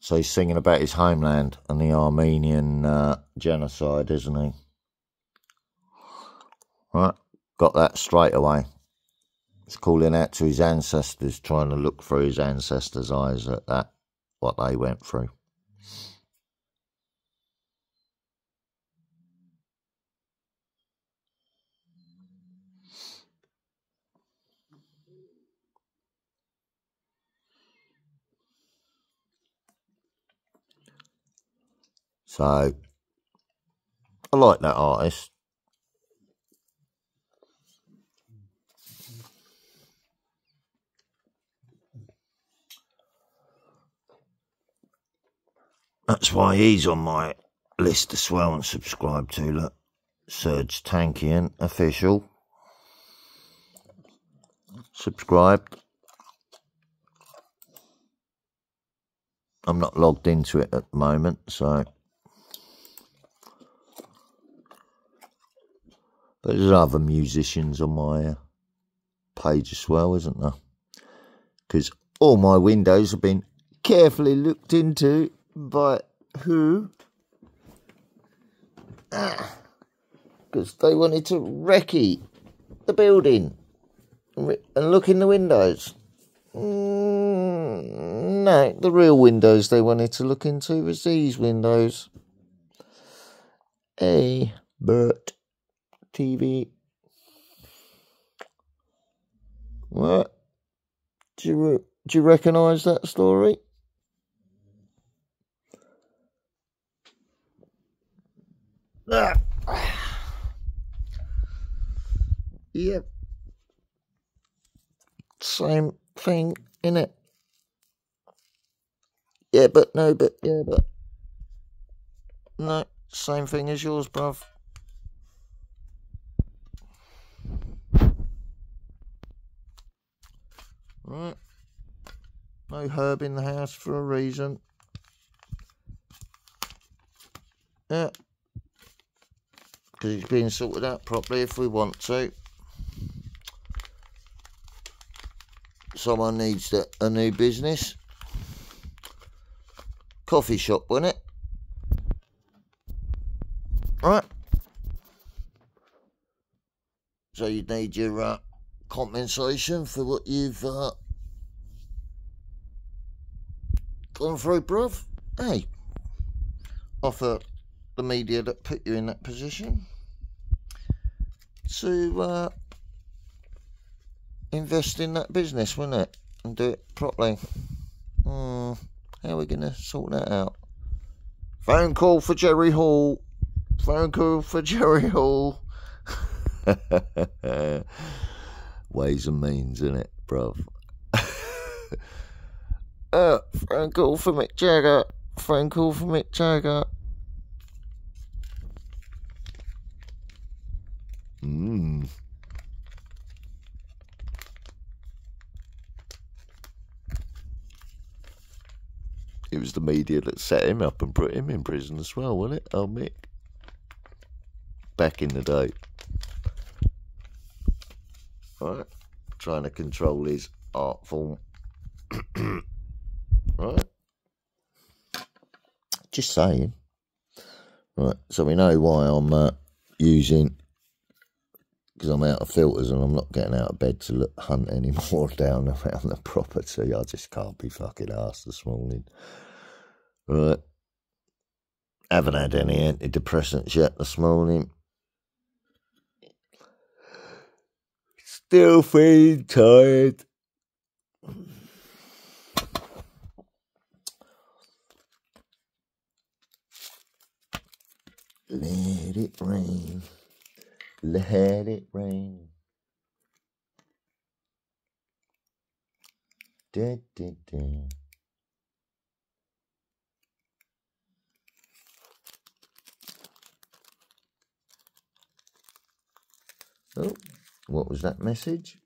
So he's singing about his homeland and the Armenian uh, genocide, isn't he? Right, got that straight away. He's calling out to his ancestors, trying to look through his ancestors' eyes at that, what they went through. So, I like that artist. That's why he's on my list as well and subscribe to. Look, Serj Tankian official. Subscribed. I'm not logged into it at the moment, so. But there's other musicians on my uh, page as well, isn't there? Because all my windows have been carefully looked into by who? Because they wanted to recce the building and look in the windows. Mm, no, the real windows they wanted to look into was these windows. A Bert TV. What? Do you, do you recognise that story? Ah. Yep. Same thing, in it. Yeah, but no, but yeah, but no, same thing as yours, bruv. Right. No herb in the house for a reason. Yeah because it's being sorted out properly if we want to. Someone needs a, new business. Coffee shop, wasn't it? Right. So you need your uh, compensation for what you've uh, gone through, bruv. Hey, offer the media that put you in that position to uh, invest in that business, wouldn't it? And do it properly. Hmm, how are we going to sort that out? Phone call for Jerry Hall. phone call for (laughs) Jerry Hall. (laughs) Ways and means, isn't it, bruv? (laughs) uh, phone call for Mick Jagger. Phone call for Mick Jagger. Mmm. It was the media that set him up and put him in prison as well, wasn't it? Oh, Mick. Back in the day. Right. Trying to control his art form. (coughs) right. Just saying. Right. So we know why I'm uh, using because I'm out of filters and I'm not getting out of bed to look, hunt anymore (laughs) down around the property. I just can't be fucking asked this morning. Right. Haven't had any antidepressants yet this morning. Still feeling tired. Let it rain. Let it rain. Da, da, da. Oh, what was that message?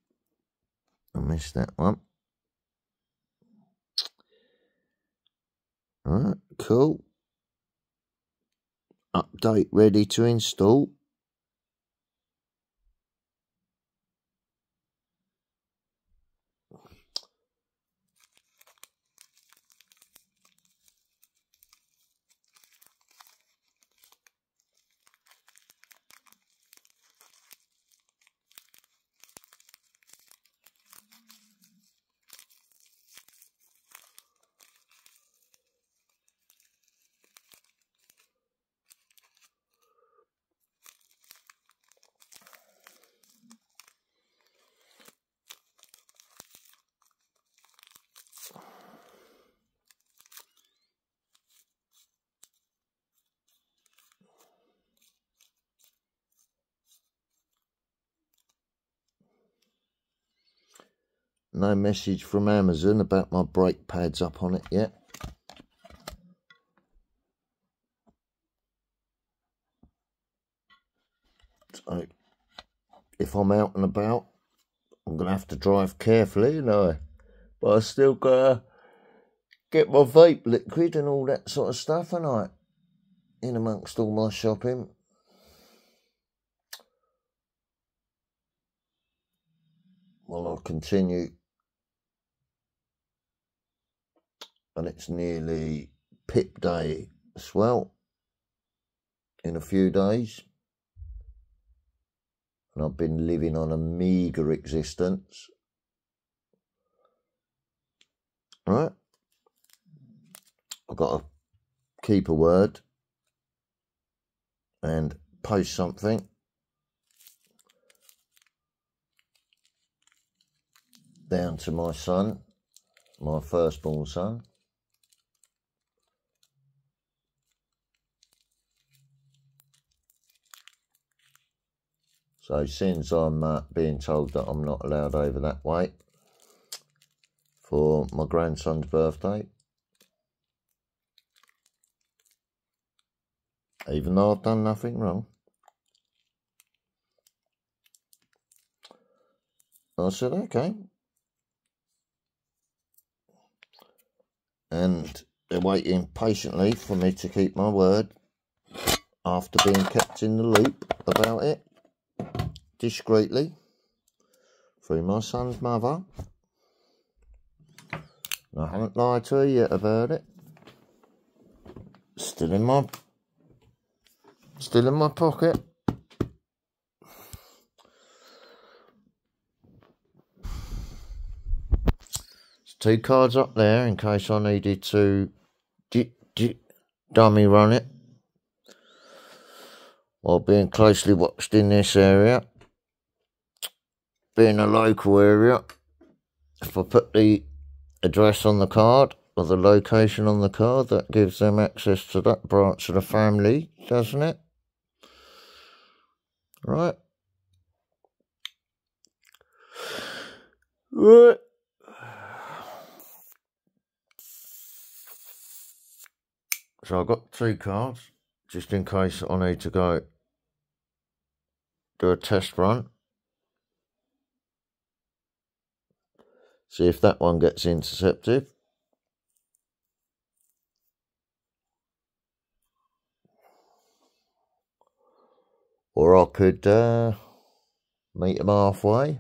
I missed that one. Alright, cool. Update ready to install. No message from Amazon about my brake pads up on it yet. So, if I'm out and about, I'm going to have to drive carefully, you know. But I still got to get my vape liquid and all that sort of stuff, and I, in amongst all my shopping. Well, I'll continue and it's nearly pip day as well in a few days. And I've been living on a meagre existence. Right? I've got to keep a word and post something. Down to my son, my firstborn son. So since I'm uh, being told that I'm not allowed over that way for my grandson's birthday, even though I've done nothing wrong, I said, okay. And they're waiting patiently for me to keep my word after being kept in the loop about it discreetly through my son's mother. I haven't lied to her yet about it. Still in my still in my pocket. Two cards up there in case I needed to dummy run it while being closely watched in this area being a local area, if I put the address on the card or the location on the card, that gives them access to that branch of the family, doesn't it? Right. Right. So I've got two cards just in case I need to go do a test run. See if that one gets intercepted. Or I could uh, meet him halfway.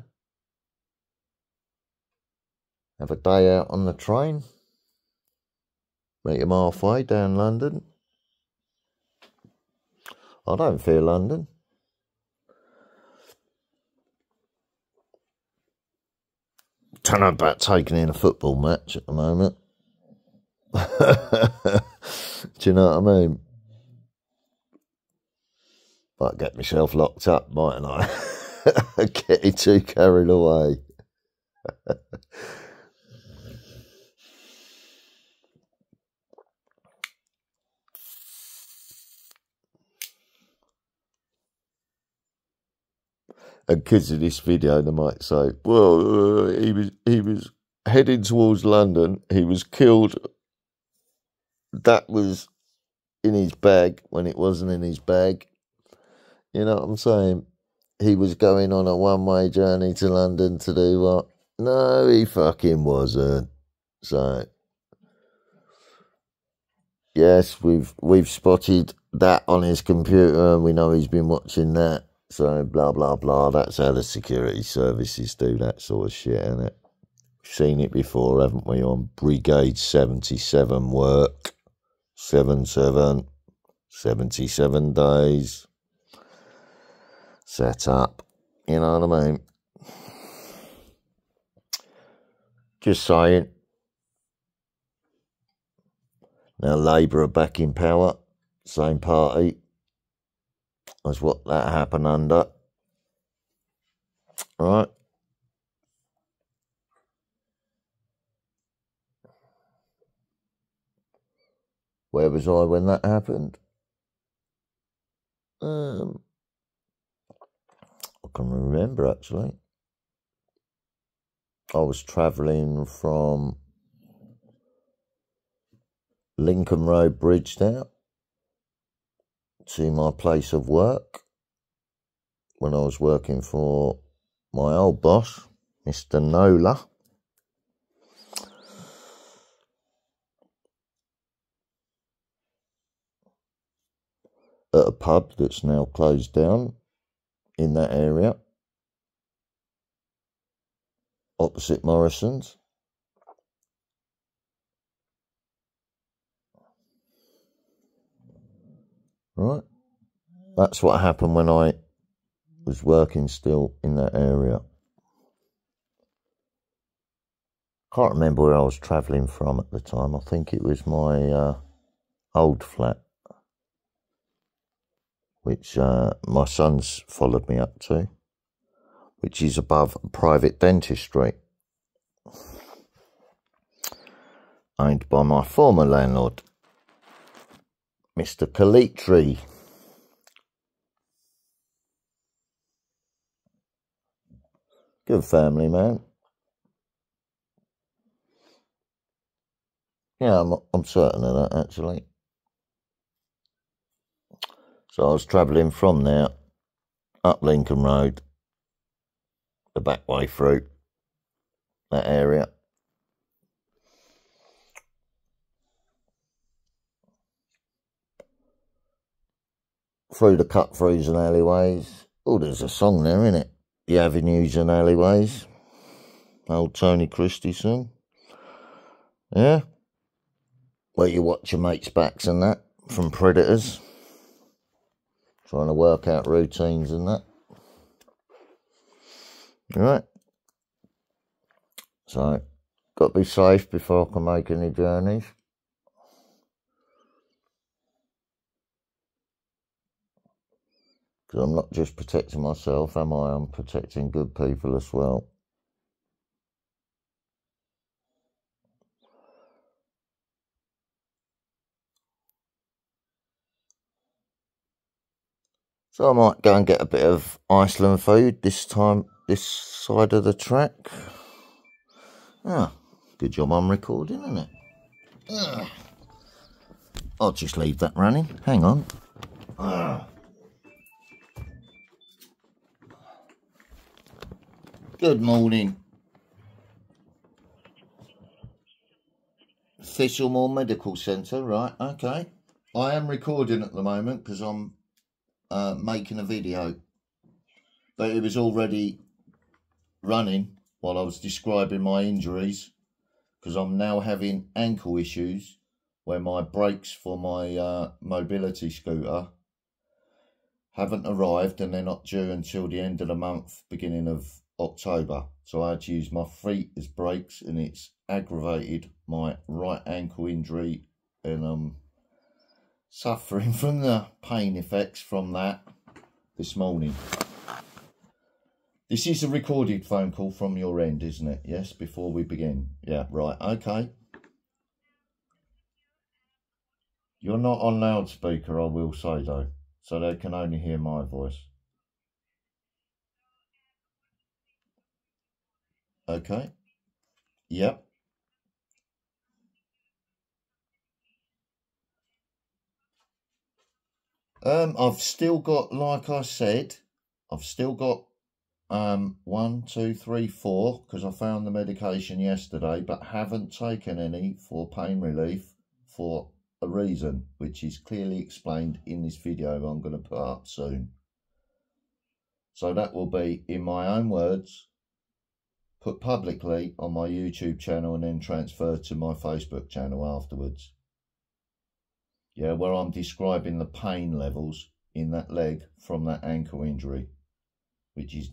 Have a day out on the train. Meet him halfway down London. I don't fear London. Don't know about taking in a football match at the moment. (laughs) Do you know what I mean? Might get myself locked up, mightn't I? (laughs) Getting too carried away. (laughs) and kids in this video they might say, "Well, uh, he was he was heading towards London. He was killed. That was in his bag when it wasn't in his bag. You know what I'm saying? He was going on a one way journey to London to do what? No, he fucking wasn't. So." Yes, we've we've spotted that on his computer, and we know he's been watching that. So blah blah blah. That's how the security services do that sort of shit, isn't it? We've seen it before, haven't we? On Brigade Seventy Seven work, seven seven, 77 days set up. You know what I mean? Just saying. Now Labour are back in power, same party, that's what that happened under. Right. Where was I when that happened? Um, I can remember actually. I was travelling from Lincoln Road Bridge now to my place of work when I was working for my old boss, Mr. Nola. At a pub that's now closed down in that area, opposite Morrison's. Right? That's what happened when I was working still in that area. Can't remember where I was travelling from at the time. I think it was my uh, old flat, which uh, my sons followed me up to, which is above private dentistry, owned by my former landlord. Mr. Calitri. Good family, man. Yeah, I'm, I'm certain of that, actually. So I was travelling from there up Lincoln Road, the back way through that area. Through the cut throughs and alleyways. Oh, there's a song there, isn't it? The avenues and alleyways. Old Tony Christie song. Yeah? Where you watch your mates' backs and that from predators. Trying to work out routines and that. Right. So, got to be safe before I can make any journeys. Because I'm not just protecting myself, am I? I'm protecting good people as well. So I might go and get a bit of Iceland food this time, this side of the track. Ah, good job I'm recording, isn't it? Ah. I'll just leave that running. Hang on. Ah. Good morning. Thistlemoor Medical Centre, right, okay. I am recording at the moment because I'm uh, making a video. But it was already running while I was describing my injuries because I'm now having ankle issues where my brakes for my uh, mobility scooter haven't arrived and they're not due until the end of the month, beginning of October. So I had to use my feet as brakes and it's aggravated my right ankle injury and I'm suffering (laughs) from the pain effects from that this morning. This is a recorded phone call from your end, isn't it? Yes, before we begin. Yeah, right, okay. You're not on loudspeaker, I will say though, so they can only hear my voice. Okay. Yep. Um, I've still got, like I said, I've still got um, one, two, three, four, because I found the medication yesterday, but haven't taken any for pain relief for a reason, which is clearly explained in this video I'm going to put up soon. So that will be, in my own words, put publicly on my YouTube channel and then transferred to my Facebook channel afterwards yeah, where I'm describing the pain levels in that leg from that ankle injury, which is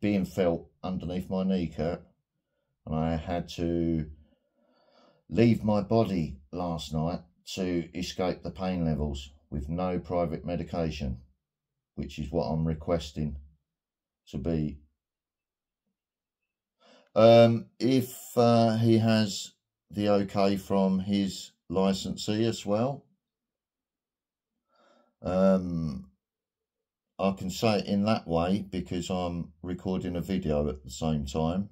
being felt underneath my kneecap. And I had to leave my body last night to escape the pain levels with no private medication, which is what I'm requesting to be. Um, if uh, he has the okay from his licensee as well, um, I can say it in that way because I'm recording a video at the same time.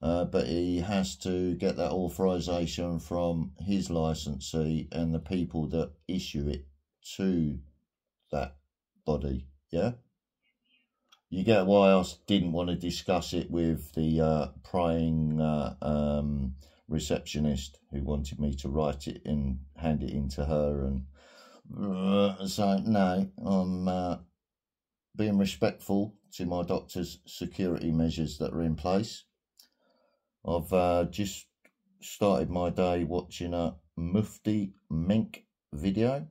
Uh, but he has to get that authorization from his licensee and the people that issue it to that body. Yeah. You get why I didn't want to discuss it with the uh, praying uh, um, receptionist who wanted me to write it and hand it in to her and uh, so no, I'm uh, being respectful to my doctor's security measures that are in place. I've uh, just started my day watching a Mufti Menk video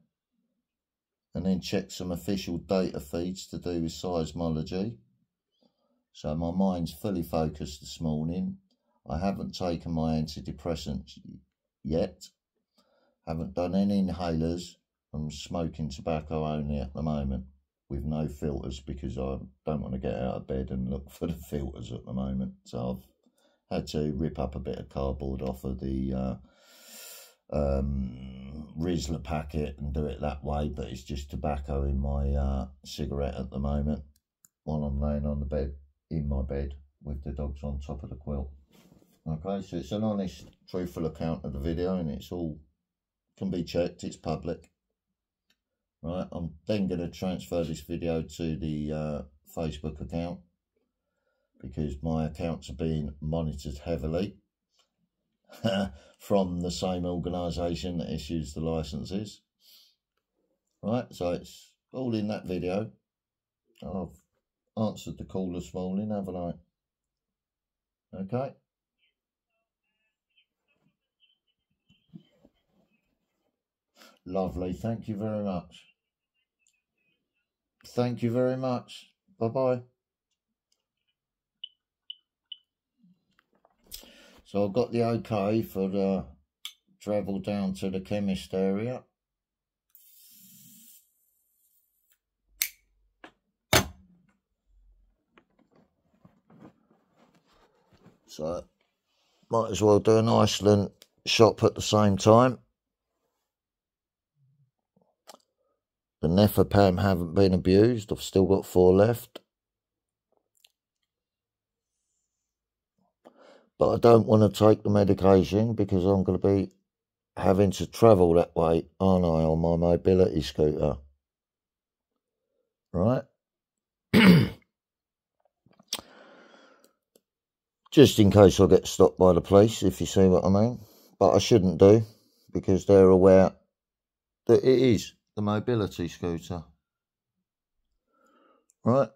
and then check some official data feeds to do with seismology. So my mind's fully focused this morning. I haven't taken my antidepressants yet. Haven't done any inhalers I'm smoking tobacco only at the moment with no filters because I don't want to get out of bed and look (laughs) for the filters at the moment. So I've had to rip up a bit of cardboard off of the uh, um, Rizla packet and do it that way, but it's just tobacco in my uh, cigarette at the moment while I'm laying on the bed, in my bed, with the dogs on top of the quilt. Okay, so it's an honest, truthful account of the video and it's all, can be checked, it's public right i'm then going to transfer this video to the uh, facebook account because my accounts are being monitored heavily (laughs) from the same organization that issues the licenses. Right so it's all in that video. I've answered the call this morning haven't i? Okay. Lovely. Thank you very much. Thank you very much. Bye bye. So I've got the okay for the travel down to the chemist area. So might as well do an Iceland shop at the same time. The Nefopam haven't been abused. I've still got four left. But I don't want to take the medication because I'm going to be having to travel that way, aren't I, on my mobility scooter? Right? (clears throat) Just in case I get stopped by the police, if you see what I mean. But I shouldn't do because they're aware that it is the mobility scooter. Right?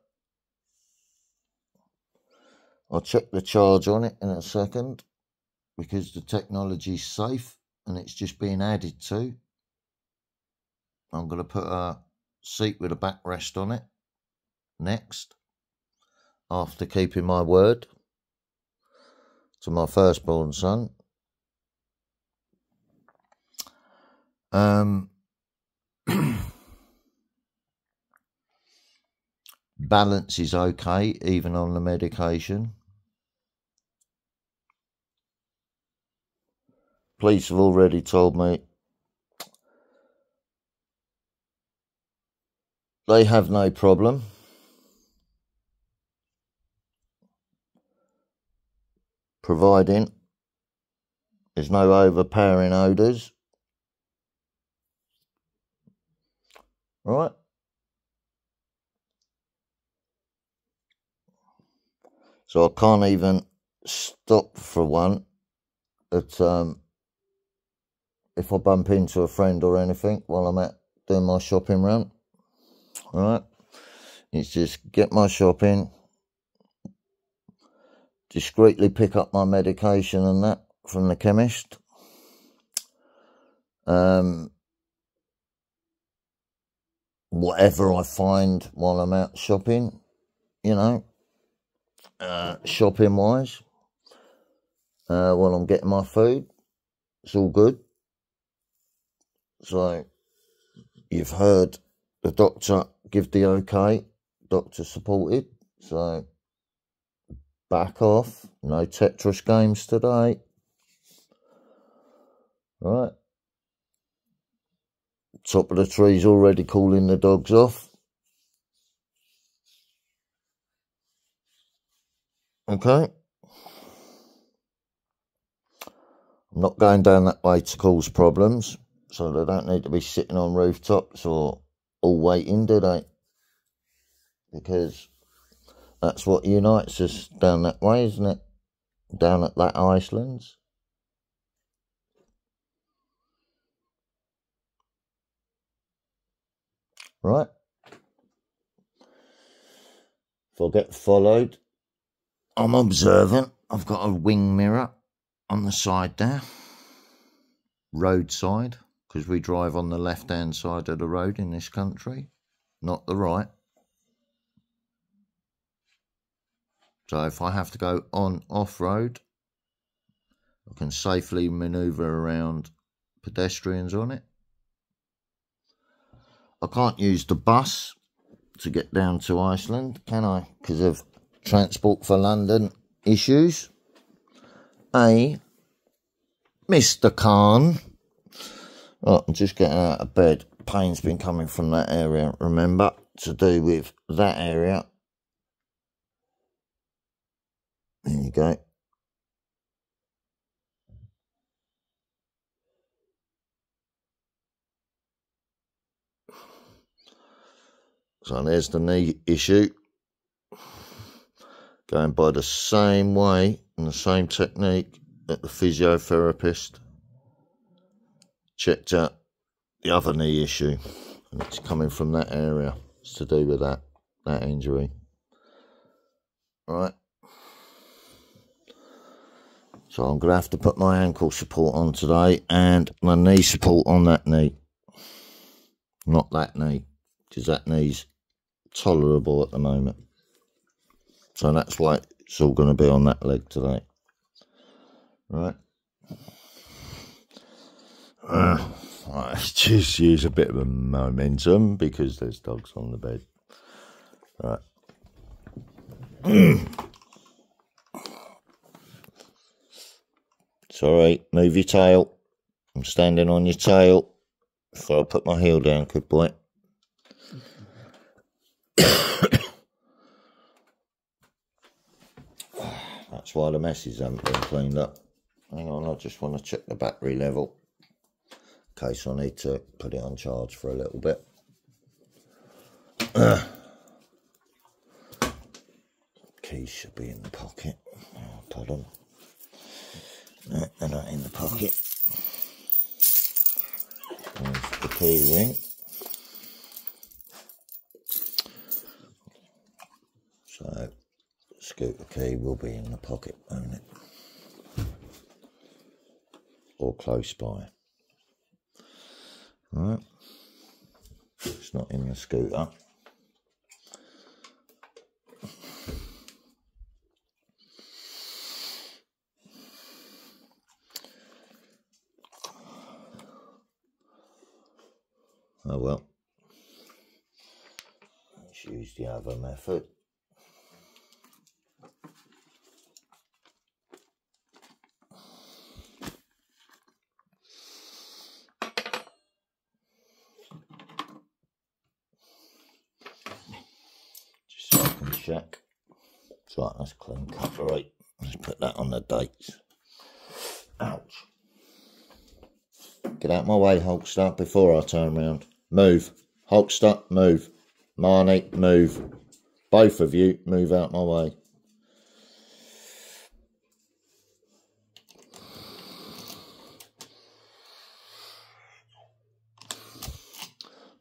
I'll check the charge on it in a second because the technology's safe and it's just being added to. I'm going to put a seat with a backrest on it next after keeping my word to my firstborn son. Um, (clears throat) balance is okay, even on the medication. Police have already told me they have no problem. Providing there's no overpowering odours. Right? So I can't even stop for one at um, if I bump into a friend or anything while I'm at doing my shopping round. Right? It's just get my shopping, discreetly pick up my medication and that from the chemist. Um, whatever I find while I'm out shopping, you know, uh, shopping wise, uh, while I'm getting my food, it's all good. So, you've heard the doctor give the okay, doctor supported, so back off. No Tetris games today. Right. Top of the tree's already calling the dogs off. Okay. I'm not going down that way to cause problems, so they don't need to be sitting on rooftops or all waiting, do they? Because that's what unites us down that way, isn't it? Down at that Iceland's. Right? If I get followed, I'm observant. I've got a wing mirror on the side there, roadside, because we drive on the left hand side of the road in this country, not the right. So if I have to go on off road, I can safely maneuver around pedestrians on it. I can't use the bus to get down to Iceland, can I? Because of Transport for London issues. A. Mr. Khan. Oh, I'm just getting out of bed. Pain's been coming from that area, remember, to do with that area There you go. So there's the knee issue. Going by the same way and the same technique that the physiotherapist checked out the other knee issue. And it's coming from that area. It's to do with that, that injury. Right. So I'm going to have to put my ankle support on today and my knee support on that knee. Not that knee, because that knee's tolerable at the moment. So that's why it's all going to be on that leg today. Right. Uh, just use a bit of a momentum because there's dogs on the bed. Right. Alright, move your tail. I'm standing on your tail. So I'll put my heel down, good boy. (coughs) That's why the messes haven't been cleaned up. Hang on, I just want to check the battery level. In case I need to put it on charge for a little bit. (clears throat) Keys should be in the pocket. Oh, them. No, they're not in the pocket. There's the key ring. So, scooter key will be in the pocket, won't it? Or close by. Right. It's not in the scooter. Oh well. Let's use the other method. Just so I can check. It's right, that's clean cut, right. Let's put that on the dates. Ouch. Get out my way, Hulkster, before I turn round. Move. Hulkster, move. Marnie, move. Both of you, move out my way.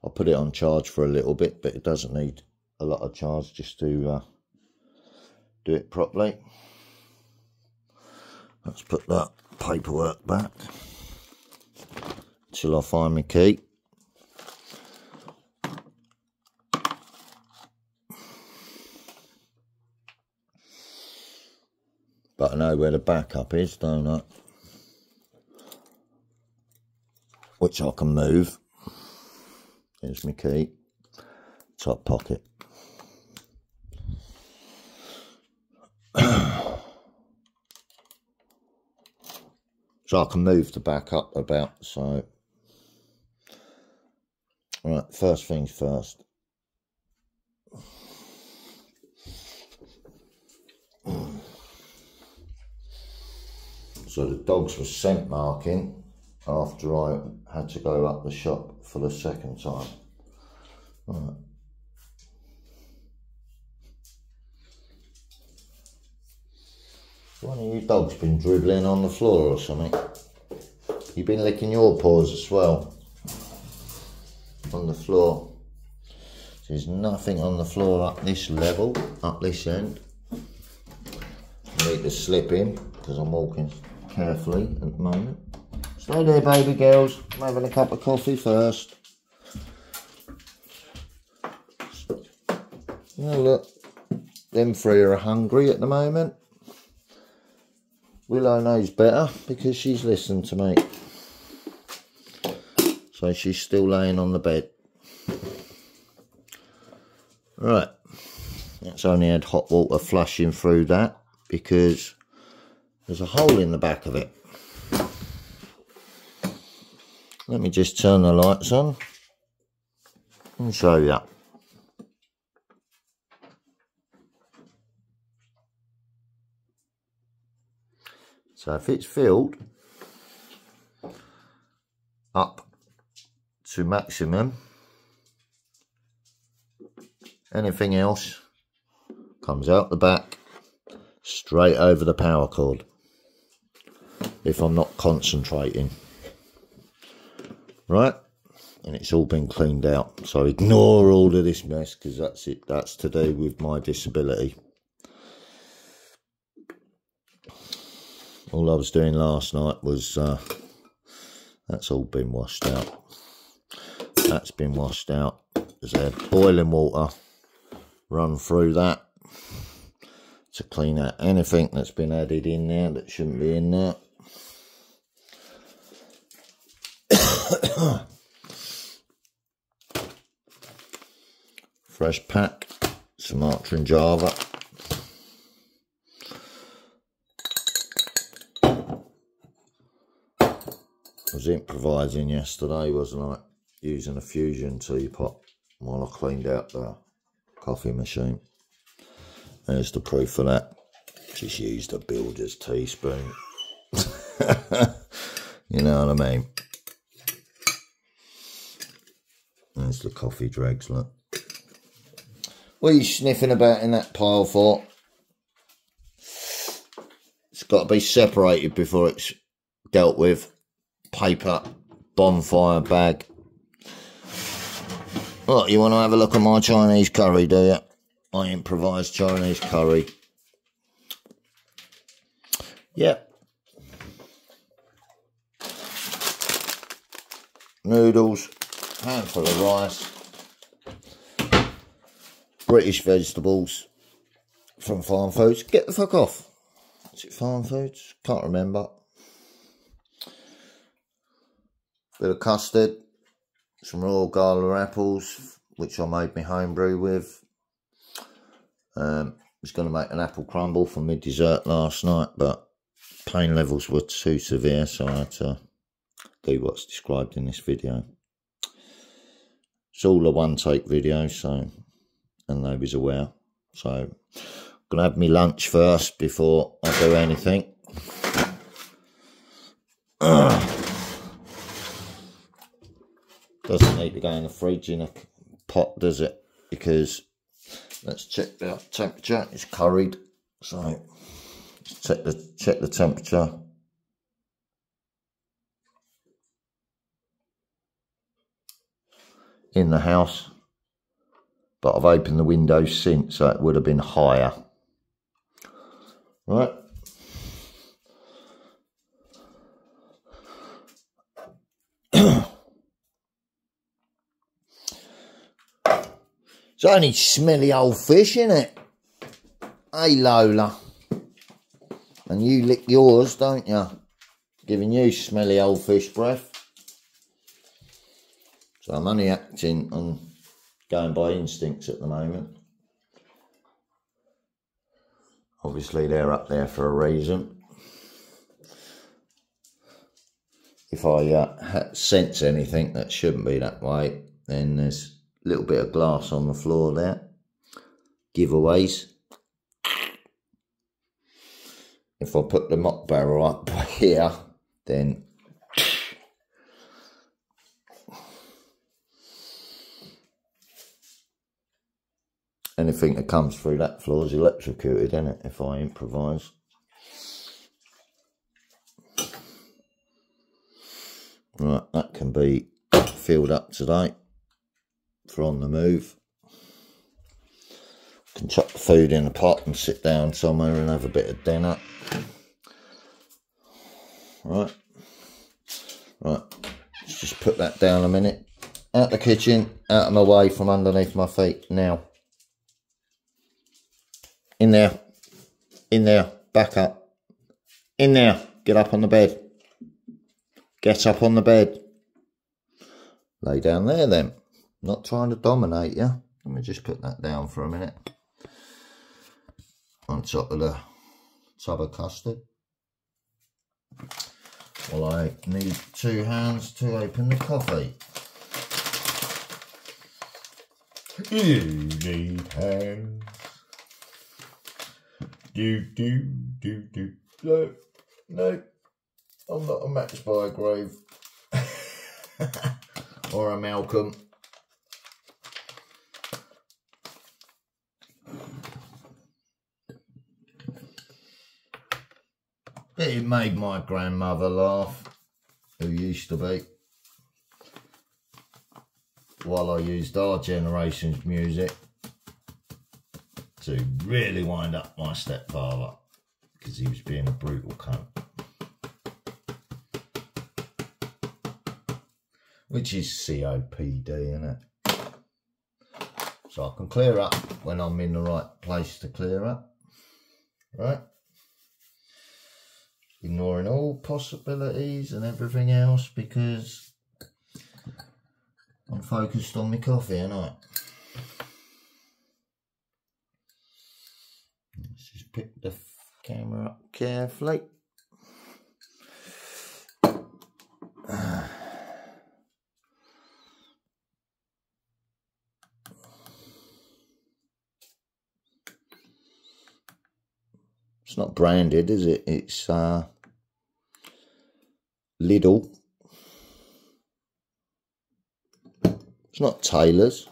I'll put it on charge for a little bit, but it doesn't need a lot of charge just to uh, do it properly. Let's put that paperwork back till I find my key. But I know where the backup is, don't I? Which I can move. Here's my key. Top pocket. (clears throat) so I can move the backup about, so Right, first things first. So the dogs were scent marking after I had to go up the shop for the second time. Right. One of you dogs been dribbling on the floor or something? You've been licking your paws as well on the floor. There's nothing on the floor at this level, at this end. I need to slip in because I'm walking carefully at the moment. Stay there, baby girls. I'm having a cup of coffee first. Oh, look. Them three are hungry at the moment. Willow knows better because she's listened to me. So she's still laying on the bed. Right. That's only had hot water flushing through that because there's a hole in the back of it. Let me just turn the lights on and show you. So if it's filled up to maximum, anything else comes out the back straight over the power cord if I'm not concentrating. Right? And it's all been cleaned out. So ignore all of this mess because that's it. That's to do with my disability. all I was doing last night was uh, that's all been washed out. That's been washed out. There's had boiling water run through that to clean out anything that's been added in there that shouldn't be in there. (coughs) Fresh pack, Sumatra and Java. I was improvising yesterday, wasn't I? Using a fusion teapot while I cleaned out the coffee machine. There's the proof of that. Just used a builder's teaspoon. (laughs) you know what I mean? There's the coffee dregs, look. What are you sniffing about in that pile for? It's got to be separated before it's dealt with. Paper, bonfire bag. What, you want to have a look at my Chinese curry, do you? My improvised Chinese curry. Yep. Noodles, handful of rice, British vegetables from Farm Foods. Get the fuck off. Is it Farm Foods? Can't remember. Bit of custard, some raw gala apples, which I made my homebrew with. Um, I was going to make an apple crumble for my dessert last night, but pain levels were too severe, so I had to do what's described in this video. It's all a one take video, so and nobody's aware. So I'm gonna have my lunch first before I do anything. (clears throat) Doesn't need to go in the fridge in a pot, does it? Because let's check the temperature. It's curried, so check the check the temperature. In the house, but I've opened the window since, so it would have been higher. Right. It's only smelly old fish, isn't it? Hey, Lola. And you lick yours, don't you? Giving you smelly old fish breath. So I'm only acting on going by instincts at the moment. Obviously, they're up there for a reason. If I uh, sense anything that shouldn't be that way, then there's little bit of glass on the floor there. Giveaways. If I put the mock barrel up (laughs) here, then anything that comes through that floor is electrocuted, isn't it, if I improvise. Right, that can be filled up today for on the move. Can chuck the food in a pot and sit down somewhere and have a bit of dinner. Right. Right. Let's just put that down a minute. Out the kitchen, out of my way from underneath my feet. Now. In there. In there. Back up. In there. Get up on the bed. Get up on the bed. Lay down there then. Not trying to dominate you. Let me just put that down for a minute. On top of the tub of custard. Well, I need two hands to open the coffee. You need hands. Do, do, do, do. No, no. I'm not a Max Bygrave. (laughs) or a Malcolm. It made my grandmother laugh, who used to be, while I used our generation's music to really wind up my stepfather because he was being a brutal cunt. Which is COPD, isn't it? So I can clear up when I'm in the right place to clear up. Right? ignoring all possibilities and everything else because I'm focused on my coffee, and I. Let's just pick the camera up carefully. (sighs) It's not branded, is it? It's uh, Lidl. It's not Taylor's.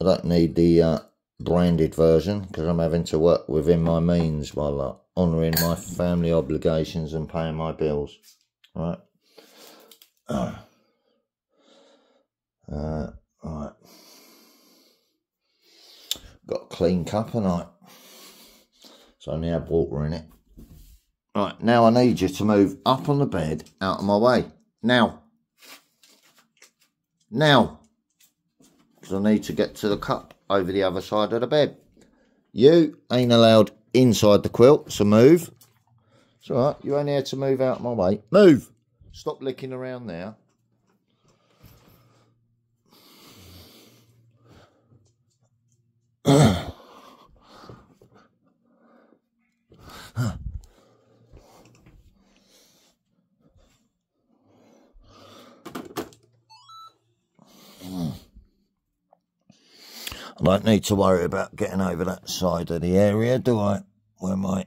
I don't need the uh, branded version because I'm having to work within my means while uh, honouring my family obligations and paying my bills. Right. Uh, (clears throat) uh, right. Got a clean cup and I. It's only had water in it. Right, now I need you to move up on the bed out of my way. Now. Now. Because I need to get to the cup over the other side of the bed. You ain't allowed inside the quilt, so move. It's alright, you only had to move out of my way. Move! Stop licking around there. I don't need to worry about getting over that side of the area, do I? Where my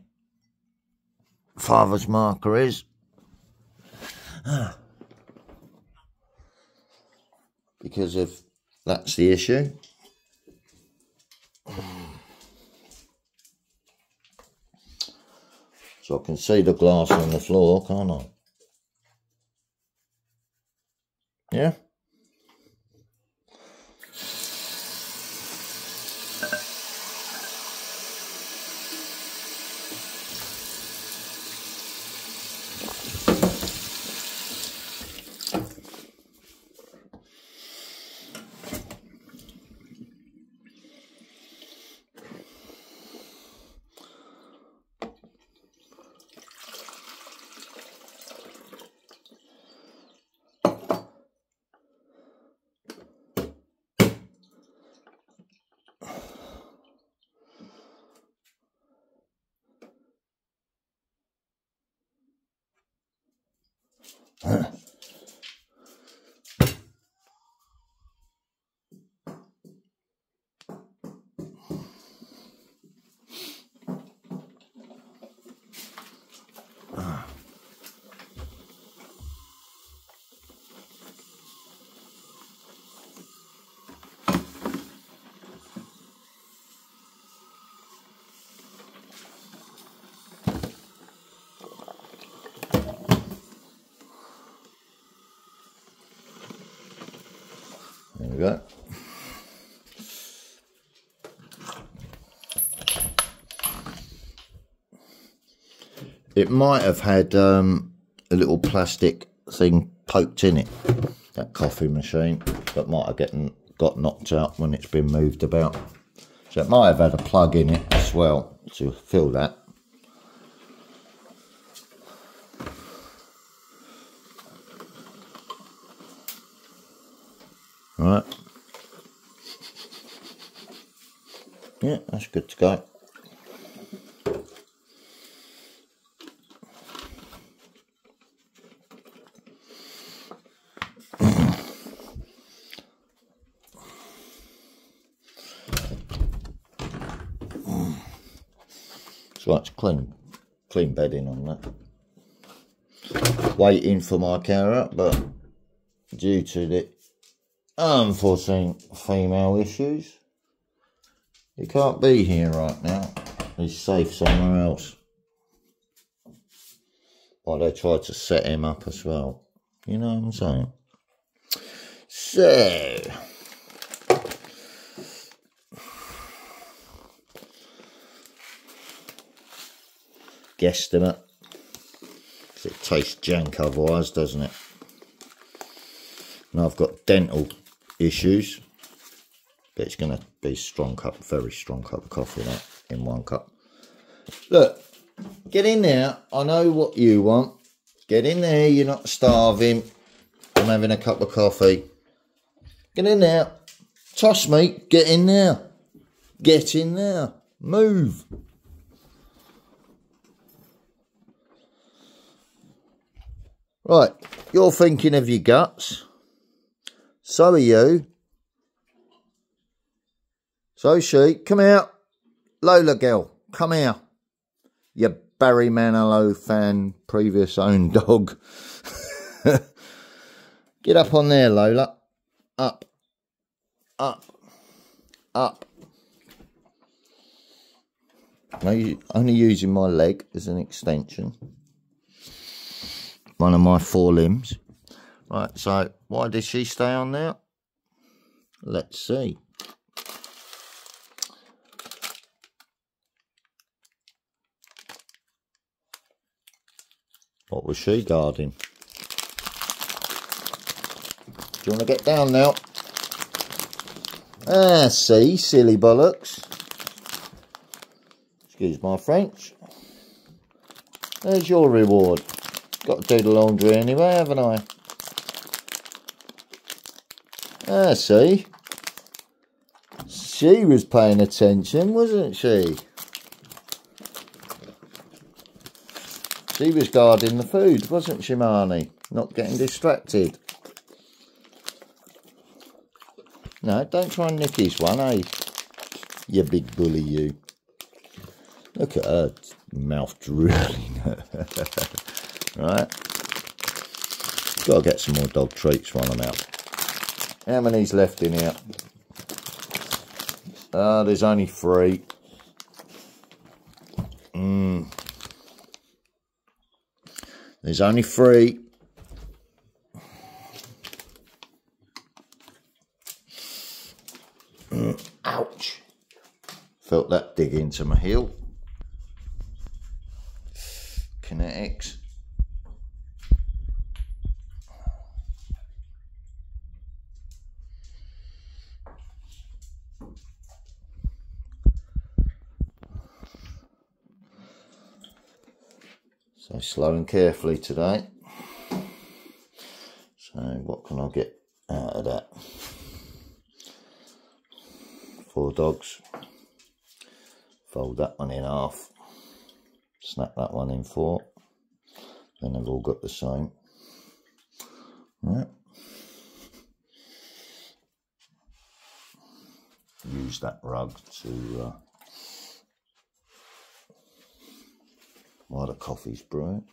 father's marker is. Ah. Because if that's the issue. So I can see the glass on the floor, can't I? Yeah? There we go. It might have had um, a little plastic thing poked in it, that coffee machine, that might have gotten, got knocked out when it's been moved about. So it might have had a plug in it as well to fill that. Right. (laughs) Yeah, that's good to go. So that's clean, clean bedding on that. Waiting for my carer, but due to the unforeseen female issues, he can't be here right now. He's safe somewhere else. While they tried to set him up as well. You know what I'm saying? So. Guesstimate. It tastes jank otherwise, doesn't it? Now I've got dental issues. But it's going to be strong cup, very strong cup of coffee that in one cup. Look, get in there. I know what you want. Get in there. You're not starving. I'm having a cup of coffee. Get in there. Toss me. Get in there. Get in there. Move. Right, you're thinking of your guts. So are you. So she, come out. Lola girl, come here. your Barry Manilow fan, previous owned (laughs) dog. Get up on there, Lola. Up. Up. Up. I'm only using my leg as an extension. One of my four limbs. Right, so why did she stay on there? Let's see. What was she guarding? Do you want to get down now? Ah, see, silly bollocks. Excuse my French. There's your reward. Got to do the laundry anyway, haven't I? Ah, see. She was paying attention, wasn't she? She was guarding the food, wasn't she, Marnie? Not getting distracted. No, don't try and nick his one, eh? You big bully, you. Look at her mouth (laughs) drooling. Right. Gotta get some more dog treats while I'm out. How many's left in here? Uh, there's only three. Mmm. There's only three. Mm, ouch. Felt that dig into my heel. And carefully today. So what can I get out of that? Four dogs. Fold that one in half. Snap that one in four. Then they've all got the same. Right. Use that rug to uh, while the coffee's brewing.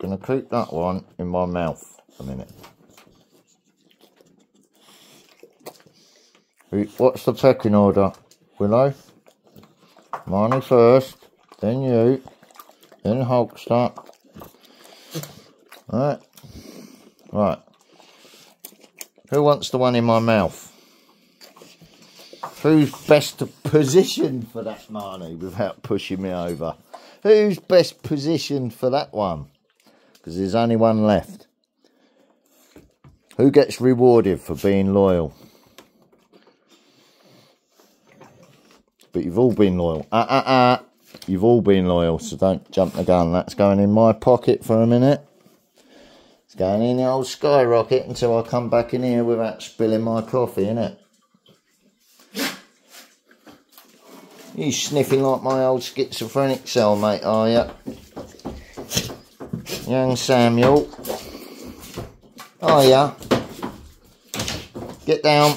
Gonna keep that one in my mouth a minute. What's the pecking order, Willow? Marnie first, then you, then Hulkster. Right, right. Who wants the one in my mouth? Who's best positioned for that, Marnie, without pushing me over? Who's best positioned for that one? Because there's only one left. Who gets rewarded for being loyal? But you've all been loyal. Ah, ah, ah. You've all been loyal, so don't jump the gun. That's going in my pocket for a minute. It's going in the old skyrocket until I come back in here without spilling my coffee, innit? You sniffing like my old schizophrenic cellmate, are you? Young Samuel. Are ya? Get down.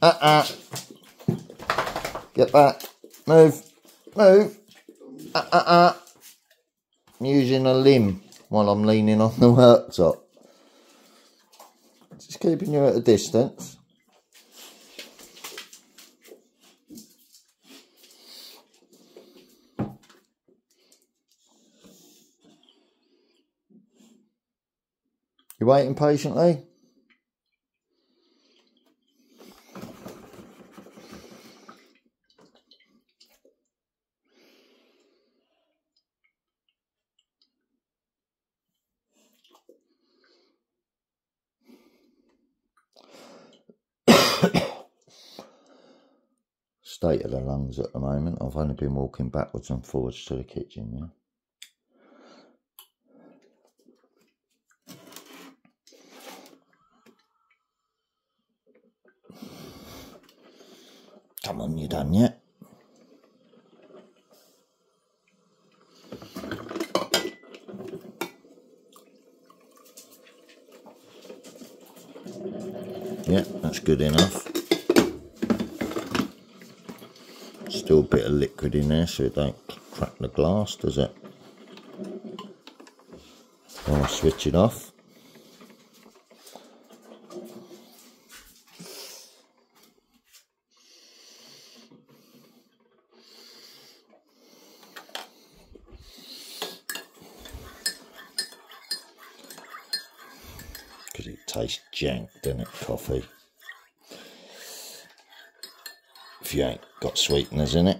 Uh-uh. Get back. Move. Move. Uh-uh-uh. I'm using a limb while I'm leaning on the worktop. Just keeping you at a distance. You waiting patiently? (coughs) state of the lungs at the moment. I've only been walking backwards and forwards to the kitchen, yeah. Come on, you done yet? Yeah, that's good enough. Still a bit of liquid in there so it don't crack the glass, does it? I'll switch it off. Because it tastes it, coffee? If you ain't got sweeteners in it.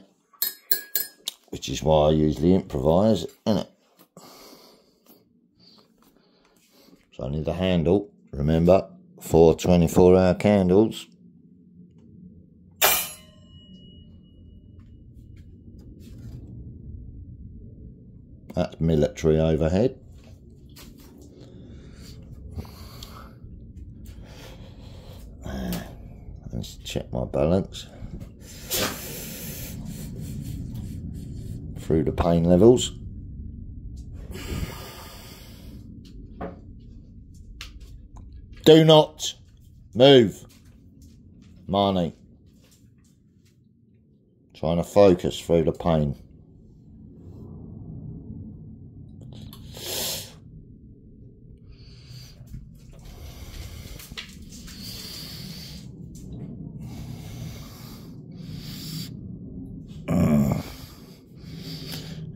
Which is why I usually improvise, innit? So I need the handle, remember, four 24 hour candles. That's military overhead. Let's check my balance. Through the pain levels. Do not move. Marnie. Trying to focus through the pain.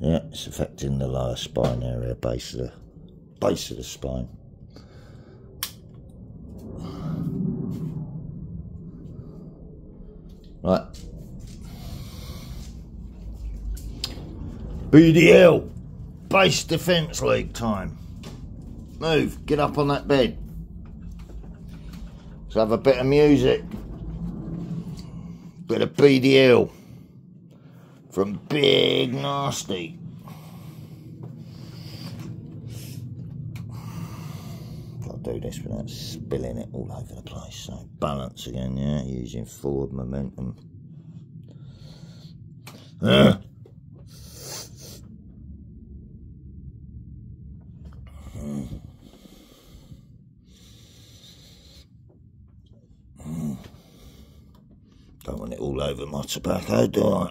Yeah, it's affecting the lower spine area, base of the base of the spine. Right. BDL. Base Defence League time. Move. Get up on that bed. Let's have a bit of music. Bit of BDL. From Big Nasty. Gotta do this without spilling it all over the place. So balance again, yeah, using forward momentum. Don't want it all over my tobacco, do I?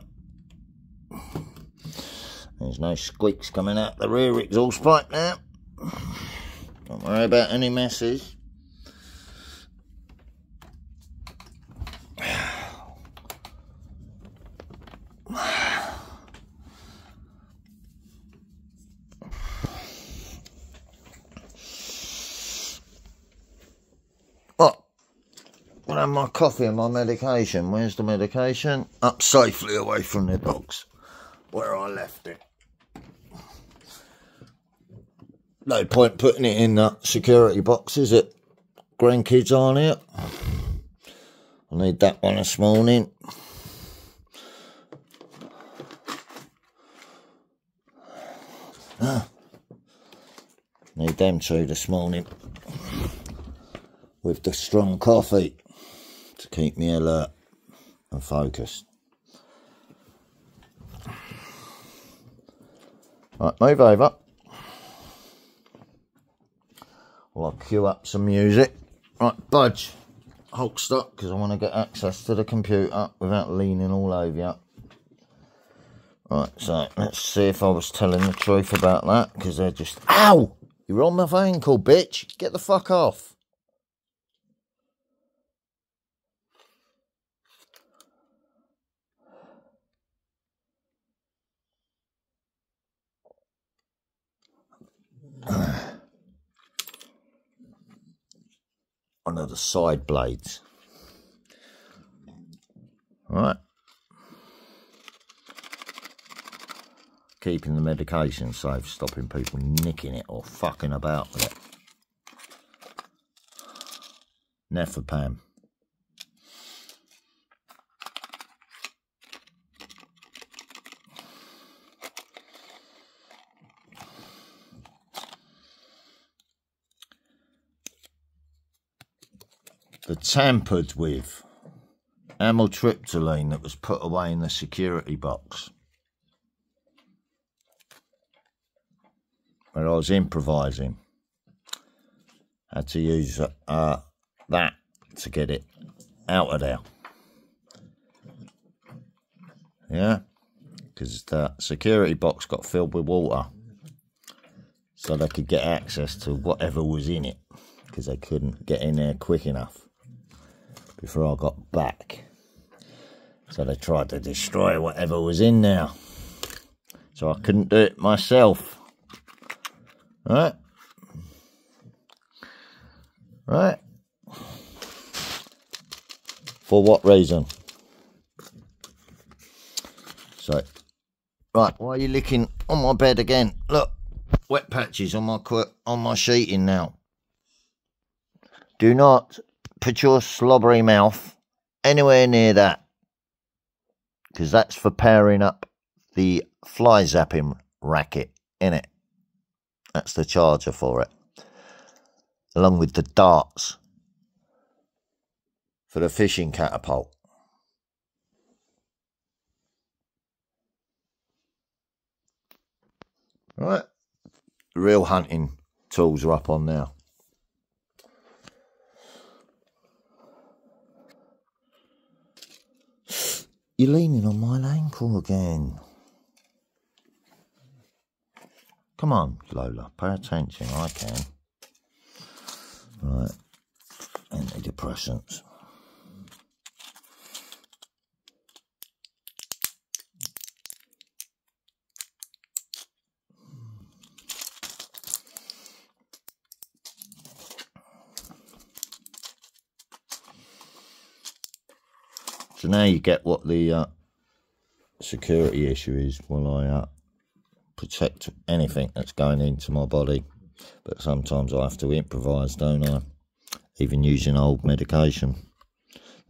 There's no squeaks coming out the rear exhaust pipe now. Don't worry about any messes. Oh, my coffee and my medication. Where's the medication? Up safely away from the dogs, where I left it. No point putting it in that security box, is it? Grandkids on it. I need that one this morning. Ah. Need them two this morning. With the strong coffee to keep me alert and focused. Right, move over. Well, I'll cue up some music. Right, budge. Hulk stop because I want to get access to the computer without leaning all over you. Right, so let's see if I was telling the truth about that because they're just. Ow! You're on my ankle, bitch. Get the fuck off. (sighs) (sighs) One of the side blades. Right. Keeping the medication safe, stopping people nicking it or fucking about with it. Nefopam. The tampered with amitriptyline that was put away in the security box. Where I was improvising. Had to use uh, that to get it out of there. Yeah, because the security box got filled with water, so they could get access to whatever was in it, because they couldn't get in there quick enough before I got back. So they tried to destroy whatever was in there. So I couldn't do it myself. Right? Right? For what reason? So, right, why are you licking on my bed again? Look, wet patches on my on my sheeting now. Do not put your slobbery mouth anywhere near that because that's for pairing up the fly zapping racket in it. That's the charger for it, along with the darts for the fishing catapult. Right, real hunting tools are up on now. You're leaning on my ankle again. Come on, Lola, pay attention. I can. Right, antidepressants. So now you get what the uh, security issue is while I uh, protect anything that's going into my body. But sometimes I have to improvise, don't I? Even using old medication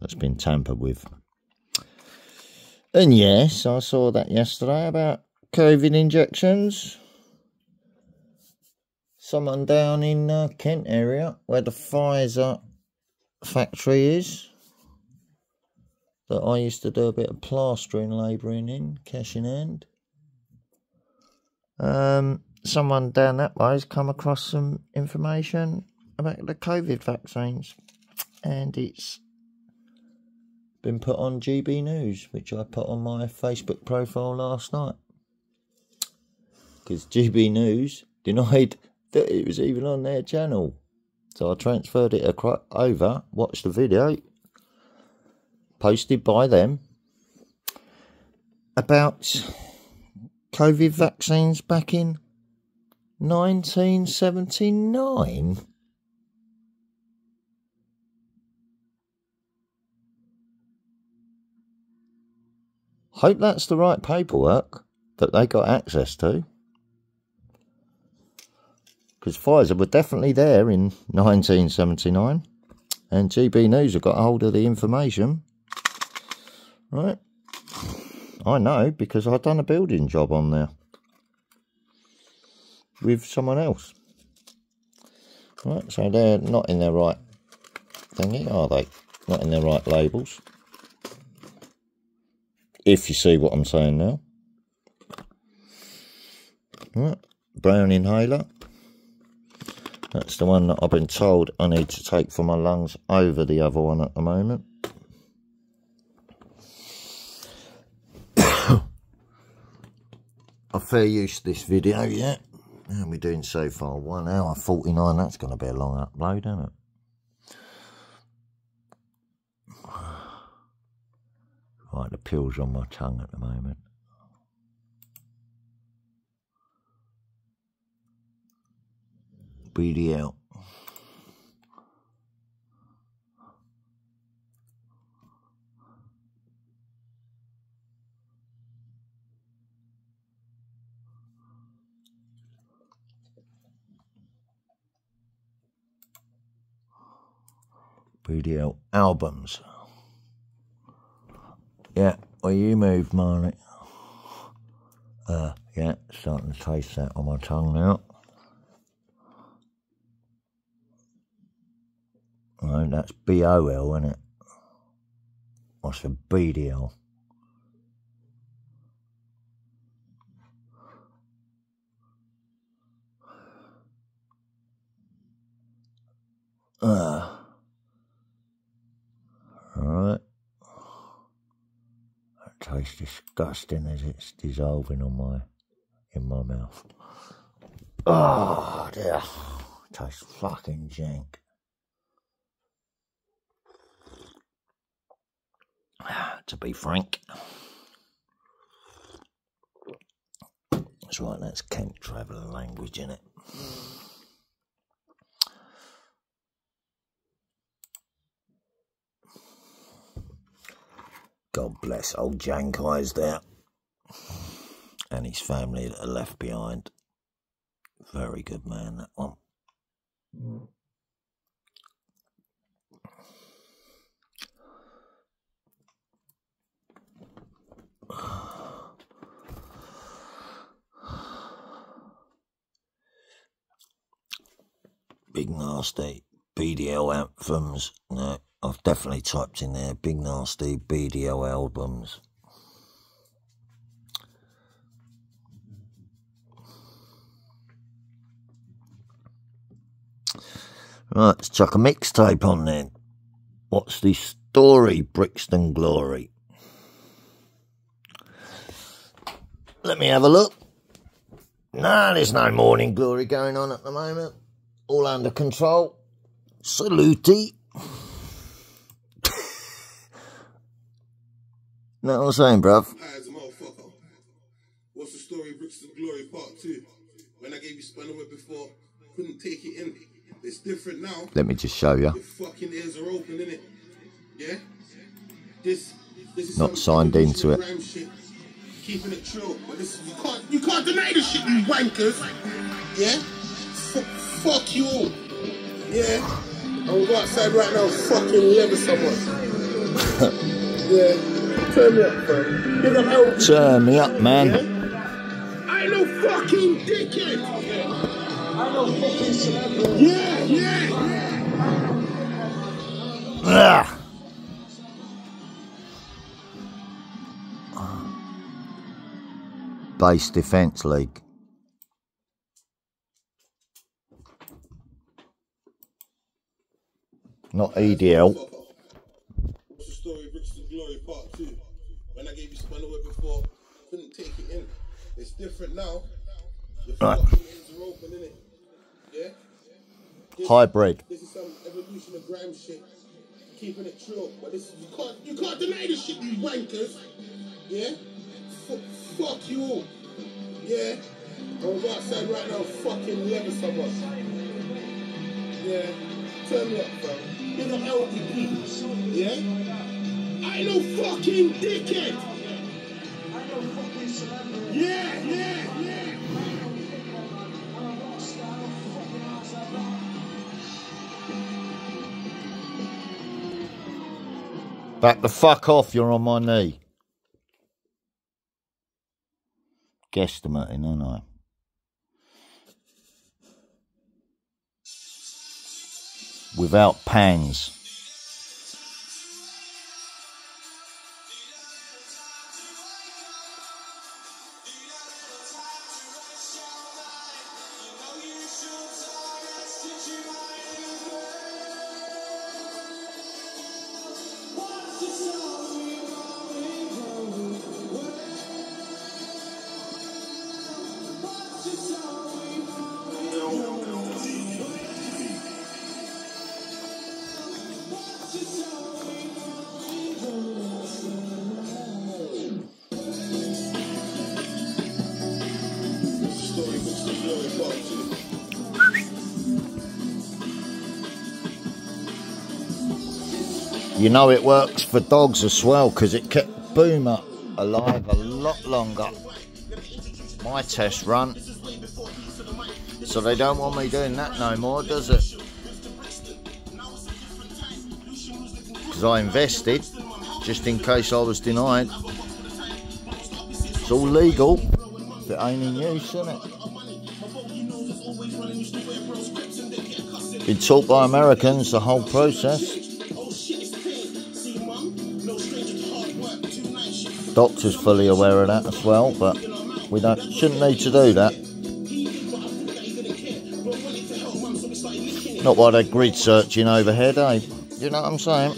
that's been tampered with. And yes, I saw that yesterday about COVID injections. Someone down in uh, Kent area where the Pfizer factory is that I used to do a bit of plastering labouring in, cash in hand. Um, someone down that way has come across some information about the COVID vaccines, and it's been put on GB News, which I put on my Facebook profile last night. Because GB News denied that it was even on their channel. So I transferred it across, over, watched the video, posted by them about COVID vaccines back in 1979. Hope that's the right paperwork that they got access to. Because Pfizer were definitely there in 1979, and GB News have got hold of the information Right. I know because I've done a building job on there with someone else. Right, so they're not in their right thingy, are they? Not in their right labels. If you see what I'm saying now. Right, brown inhaler. That's the one that I've been told I need to take for my lungs over the other one at the moment. A fair use of this video yet. How are we doing so far? One hour 49. That's going to be a long upload, isn't it? (sighs) Right, the pill's on my tongue at the moment. BDL. Video albums. Yeah, well, you move, Marnie. Uh, yeah, starting to taste that on my tongue now. Right, that's B O L, isn't it? What's a BDL? Uh. Tastes disgusting as it's dissolving on my in my mouth. Oh dear. Tastes fucking jank. (sighs) To be frank. That's right, that's Kent travelling language in it. God bless old Jank Eyes there and his family that are left behind. Very good man, that one. Big nasty BDL anthems. No, I've definitely typed in there big nasty BDO albums. Right, let's chuck a mixtape on then. What's the story, Brixton Glory? Let me have a look. No, there's no morning glory going on at the moment. All under control. Salute. No, I'm saying, bruv. as a motherfucker. What's the story, Brixton Glory Part 2? When I gave you Spannerwood before, couldn't take it in. It's different now. Let me just show you. Your fucking ears are open, innit? Yeah? This, this is Not signed into it. Shit. Keeping it true. But this, you can't, you can't deny this shit, you wankers. Yeah? F- fuck you all. Yeah? I'm gonna go outside right now and fucking leather someone. (laughs) yeah? Turn me up, fam. Big up L. Turn me up, man. I ain't no fucking dickhead. I know fucking celebrity. Yeah, yeah. Ah. Base Defence League. Not EDL. It's different now. Your Right. fucking ears are open. Yeah? This, Hybrid. This is some evolution of grime shit. Keeping it true. But this, you can't, you can't deny this shit, you wankers. Yeah? F- fuck you all. Yeah? I'm go outside right now fucking leather someone. Yeah? Turn me up, bro. Big up LDP. Yeah? I ain't no fucking dickhead. Back the fuck off, you're on my knee. Guesstimating, aren't I? Without pangs. Know it works for dogs as well because it kept Boomer alive a lot longer. My test run. So they don't want me doing that no more, does it? Because I invested just in case I was denied. It's all legal if it ain't in use, isn't it? Been taught by Americans the whole process. Doctor's fully aware of that as well, but we don't, shouldn't need to do that. Not while they're grid searching overhead, eh? You know what I'm saying?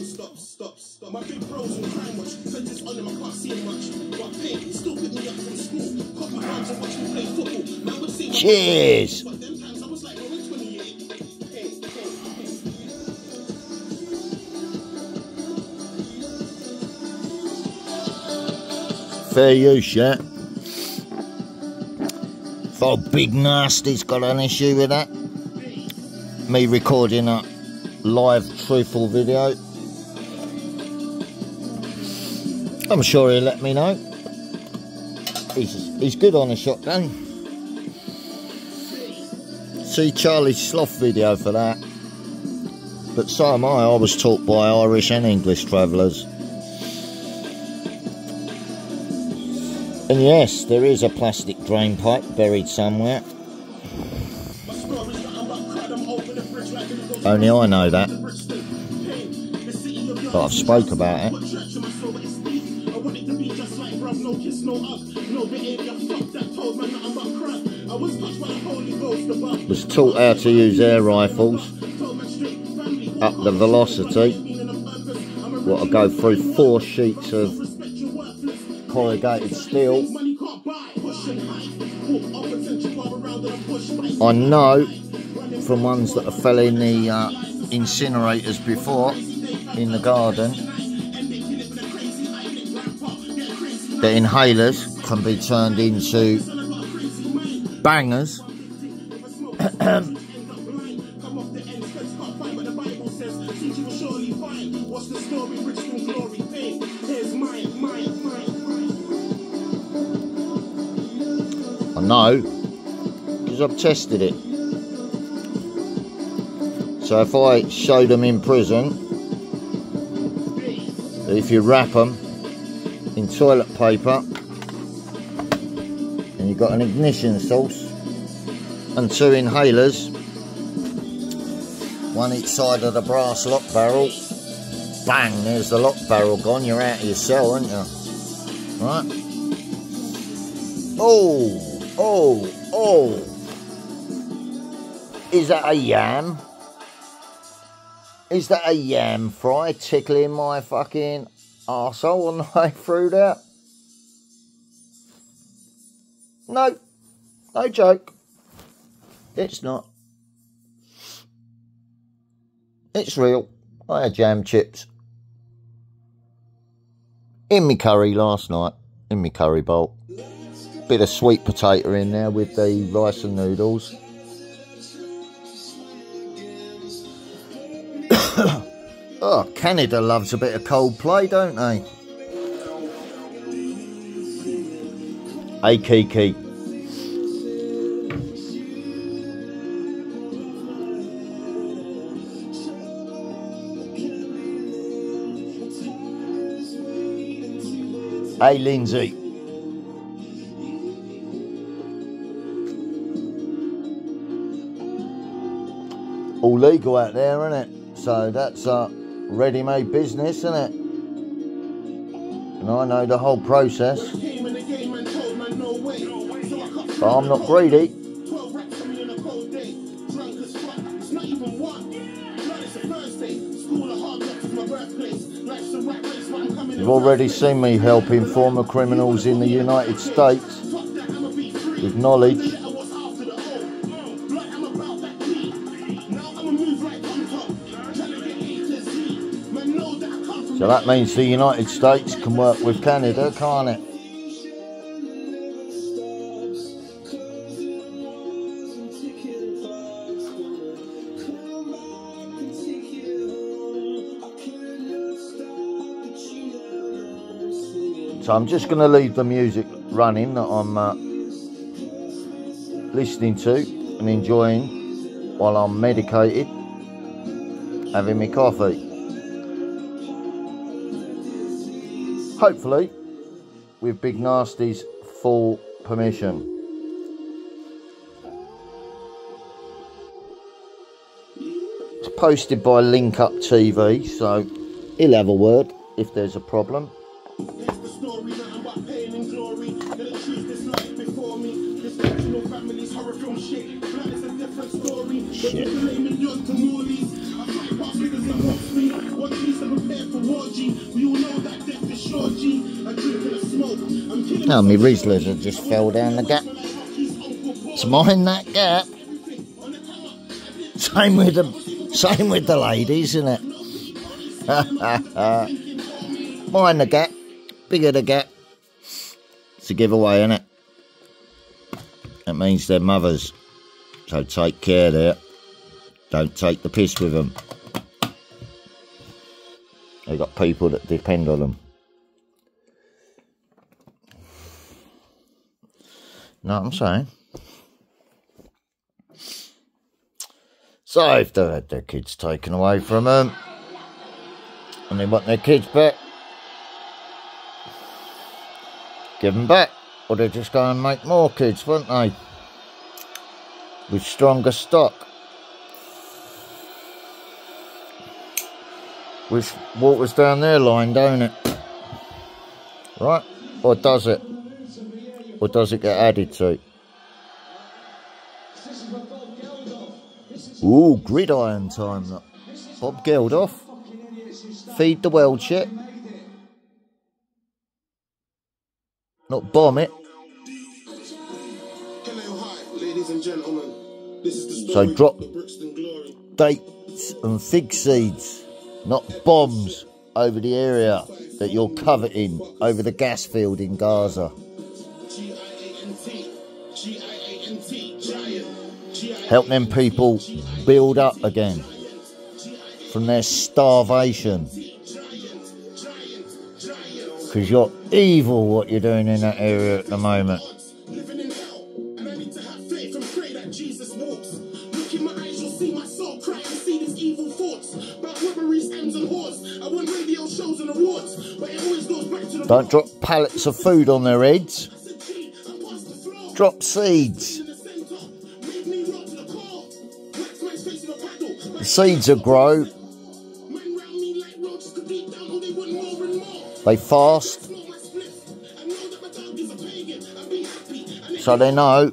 Cheers! Fair use, yeah. Thought Big Nasty's got an issue with that. Me recording a live truthful video. I'm sure he'll let me know. He's, he's good on a shotgun. See Charlie's Sloth video for that. But so am I. I was taught by Irish and English travellers. And yes, there is a plastic drain pipe buried somewhere. Oh, Only I know that. But I've spoke about it. Was taught how to use air rifles. Up the velocity. What I go through four sheets of corrugated steel. I know from ones that have fell in the uh, incinerators before in the garden the inhalers can be turned into bangers know because I've tested it. So if I show them in prison if you wrap them in toilet paper and you've got an ignition source and two inhalers one each side of the brass lock barrel bang there's the lock barrel gone. You're out of your cell aren't you? Right? Oh oh oh is that a yam is that a yam fry tickling my fucking arsehole on the (laughs) way through there? No, no joke. It's not. It's real. I had jam chips. In me curry last night. In me curry bowl. Bit of sweet potato in there with the rice and noodles. (coughs) oh, Canada loves a bit of Coldplay, don't they? Hey, Kiki. Hey, Lindsay. All legal out there, isn't it? So that's a ready-made business, isn't it? And I know the whole process, but I'm not greedy. 12 racks on me on a cold day. Drunk as fuck. It's not even one. Blood, it's a Thursday. School of hard knocks is my birthplace. Life's a rat race, but I'm coming You've already seen me helping former criminals in the United States with knowledge. So that means the United States can work with Canada, can't it? So I'm just going to leave the music running that I'm uh, listening to and enjoying while I'm medicated, having my coffee. Hopefully, with Big Nasty's full permission. It's posted by Link Up TV, so he'll have a word if there's a problem. Oh, my Rizlas have just fell down the gap. It's mine that gap. Same with the same with the ladies, isn't it? (laughs) mind the gap. Bigger the gap. It's a giveaway, isn't it? That means they're mothers. So take care there. Don't take the piss with them. They've got people that depend on them. What I'm saying? So if they've had their kids taken away from them and they want their kids back, give them back. Or they're just going to make more kids, won't they? With stronger stock. Which water's down their line, don't it? Right? Or does it? Or does it get added to? Ooh, gridiron time. Bob Geldof. Feed the world shit. Not bomb it. So drop dates and fig seeds, not bombs over the area that you're coveting over the gas field in Gaza. Help them people build up again from their starvation. Because you're evil what you're doing in that area at the moment. Don't drop pallets of food on their heads. Drop seeds. The seeds will grow. They fast. So they know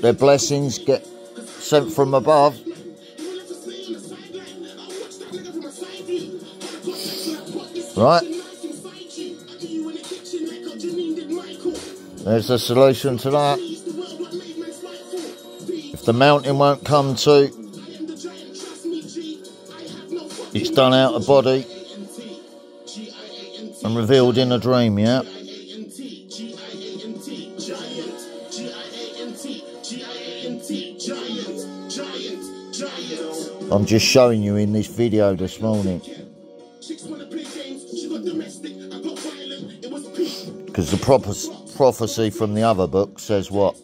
their blessings get sent from above. Right? There's the solution to that. The mountain won't come to, it's done out of body and revealed in a dream, yeah? I'm just showing you in this video this morning. Because the prophecy from the other book says what?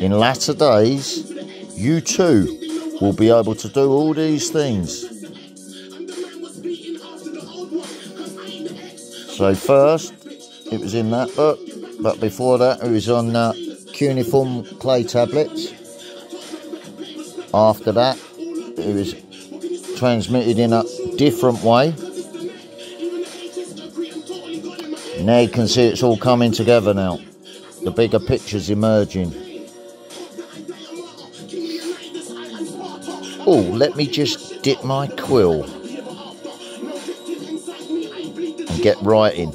In latter days, you too will be able to do all these things. So first, it was in that book, but before that, it was on uh, cuneiform clay tablets. After that, it was transmitted in a different way. Now you can see it's all coming together now. The bigger picture's emerging. Oh, let me just dip my quill and get writing.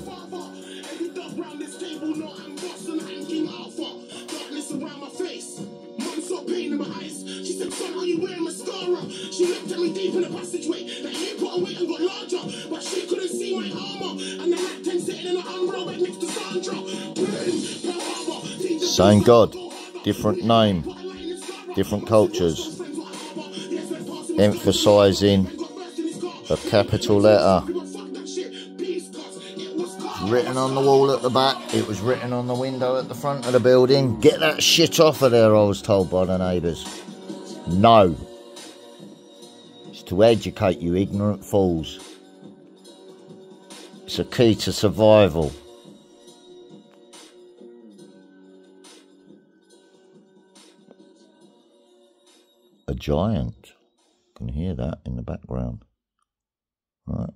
Same God, different name, different cultures, emphasizing a capital letter. Written on the wall at the back, it was written on the window at the front of the building. Get that shit off of there, I was told by the neighbours. No. It's to educate you ignorant fools. It's a key to survival. A giant. Can hear that in the background. Right.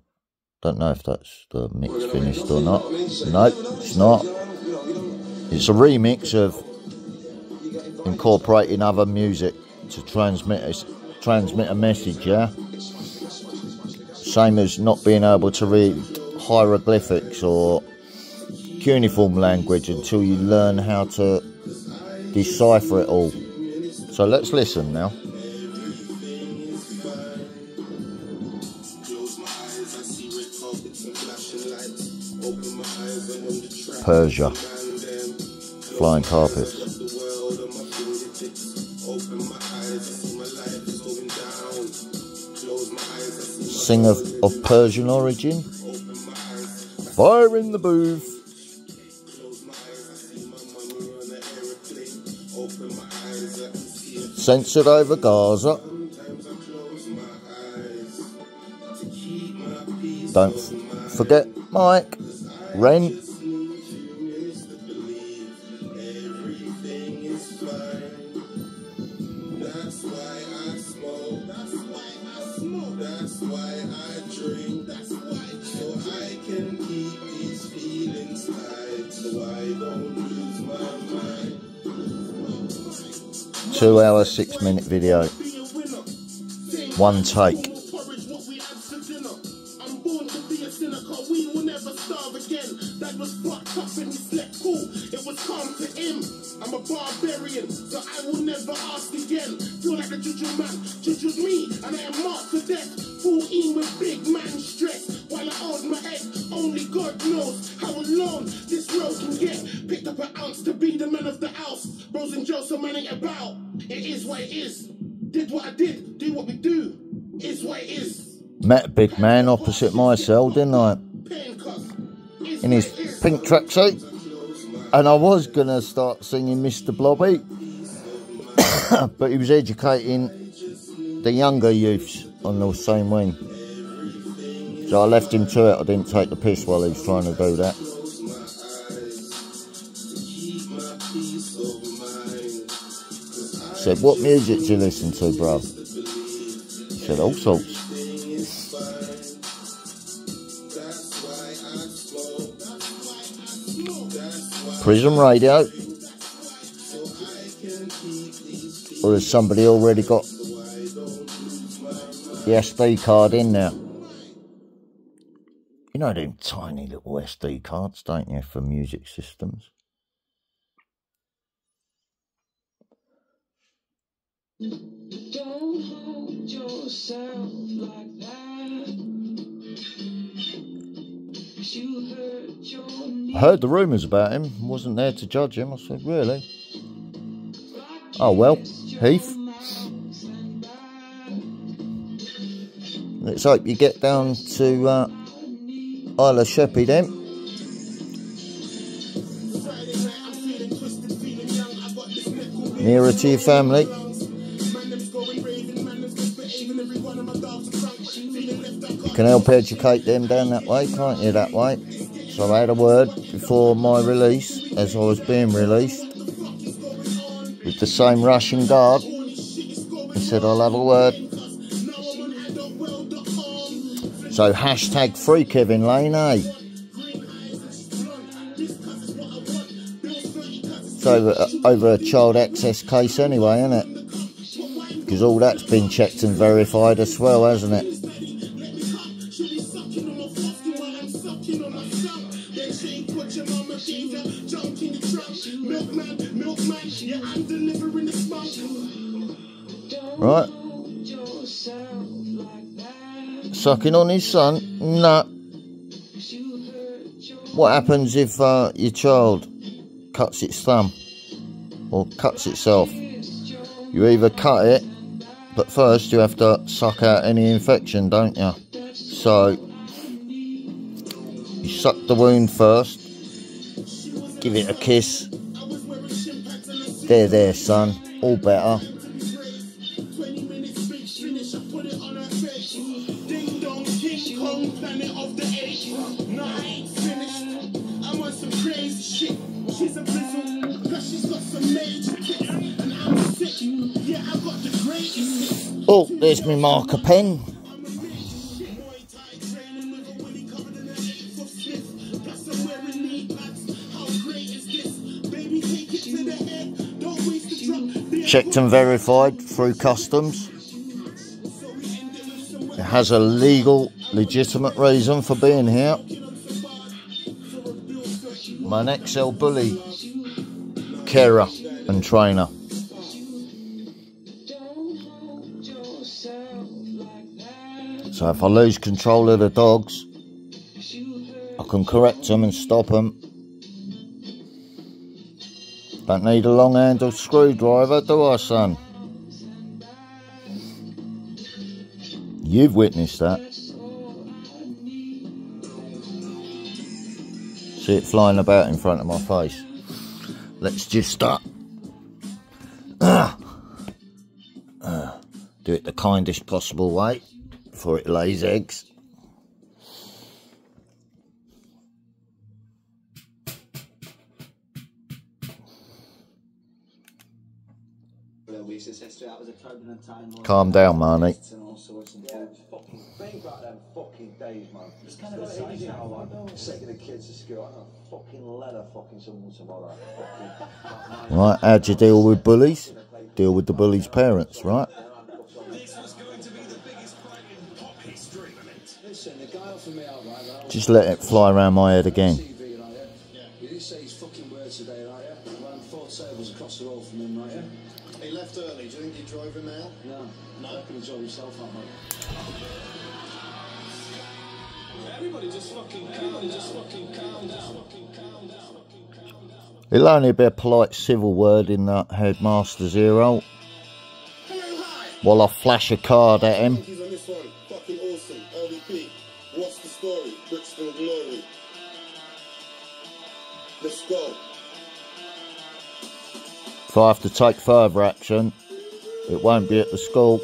Don't know if that's the mix finished or not. Nope, it's not. It's a remix of incorporating other music to transmit a, transmit a message, yeah? Same as not being able to read hieroglyphics or cuneiform language until you learn how to decipher it all. So let's listen now. Persia. Flying carpets. Singer of, of Persian origin. Fire in the booth. Censored over Gaza. Don't forget Mike, Ren, Two hour, six minute video. One take. Big man opposite my cell, didn't I? In his pink tracksuit. And I was going to start singing Mr. Blobby. (coughs) but he was educating the younger youths on the same wing. So I left him to it. I didn't take the piss while he was trying to do that. Said, what music do you listen to, bruv? Said, all sorts. Prism Radio. Or has somebody already got the SD card in there? You know them tiny little SD cards, don't you, for music systems? Don't hold yourself I heard the rumours about him, wasn't there to judge him. I said, really? Oh well, Heath. Let's hope you get down to uh, Isle of Sheppey then. Nearer to your family. Can help educate them down that way, can't you, that way? So I had a word before my release, as I was being released, with the same Russian guard. He said, I'll have a word. So hashtag free Kevin Lane, eh? It's over, over a child access case anyway, isn't it? Because all that's been checked and verified as well, hasn't it? Sucking on his son? Nah. What happens if uh, your child cuts its thumb or cuts itself? You either cut it, but first you have to suck out any infection, don't you? So, you suck the wound first, give it a kiss. There, there, son, all better. Oh, there's my marker pen. Checked and verified through customs. It has a legal, legitimate reason for being here. my next XL bully carer and trainer. So if I lose control of the dogs, I can correct them and stop them. Don't need a long handled screwdriver, do I, son? You've witnessed that. See it flying about in front of my face. Let's just uh, uh, uh, do it the kindest possible way before it lays eggs. Calm down, Marnie. Fucking man. Of the kids fucking fucking someone tomorrow. Right, how'd you deal with bullies? Deal with the bullies' parents, right? Just let it fly around my head again. You didn't say his fucking word today, right? Yeah. Ran four tables across the road from him, right? He left early. Do you think he drove him out? No. No. He drove himself out, mate. Everybody just fucking calm, just fucking calm, just fucking calm, just. It'll only be a polite civil word in that headmaster's ear. While I flash a card at him. If I have to take further action, it won't be at the school.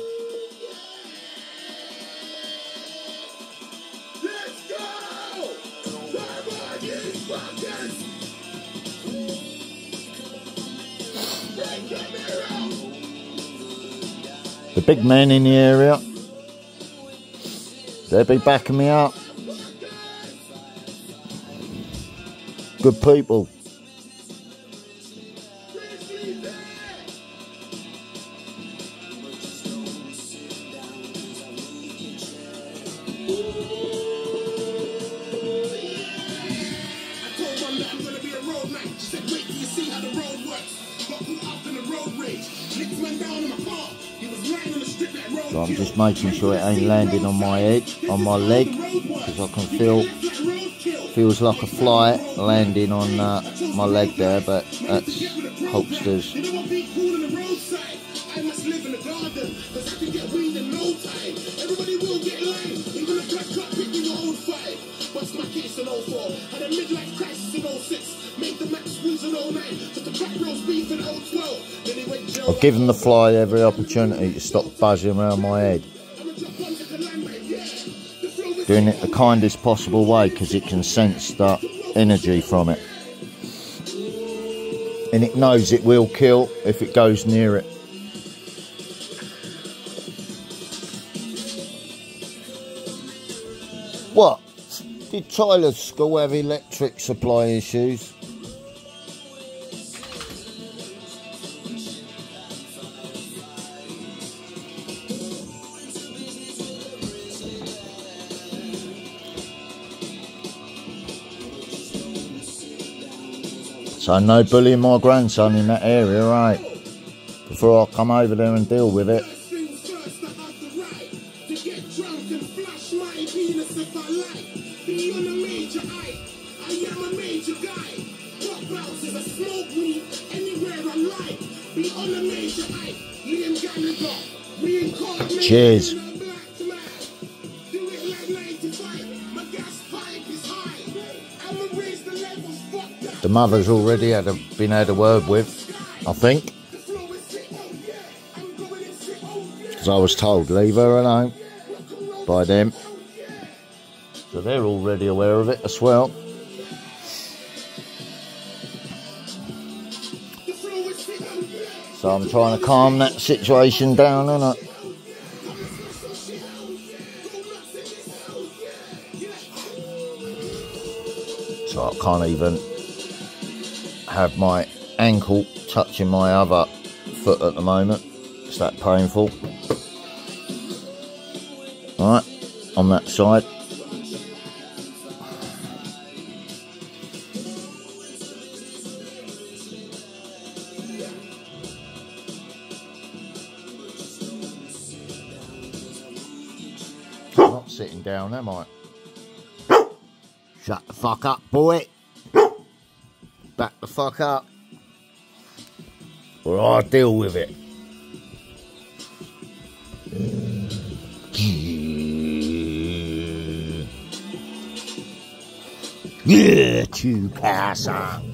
The big men in the area, they'll be backing me up. Good people. Making sure it ain't landing on my head, on my leg, because I can feel feels like a fly landing on uh, my leg there, but that's Hulkster's. You know what be cool on the roadside? I must live in the garden, cause I can get weed in no time. Everybody will get lame, even a black cup pick in your own five. What's my case in 04? Had a midlife crisis in 06. Made the max squeeze in 09. Took the crack roast beef in 012. Then he went Joe. I've given the fly every opportunity to stop buzzing around my head. Doing it the kindest possible way because it can sense that energy from it. And it knows it will kill if it goes near it. What? Did Tyler's school have electric supply issues? So no bullying my grandson in that area, right? Before I come over there and deal with it. To mother's already had a, been had a word with, I think. Because I was told, leave her alone by them. So they're already aware of it as well. So I'm trying to calm that situation down, and So I can't even have my ankle touching my other foot at the moment. It's that painful. All right, on that side. Not sitting down, am I? Shut the fuck up, boy. Fuck up. Or I'll deal with it. Yeah, Chewcassa.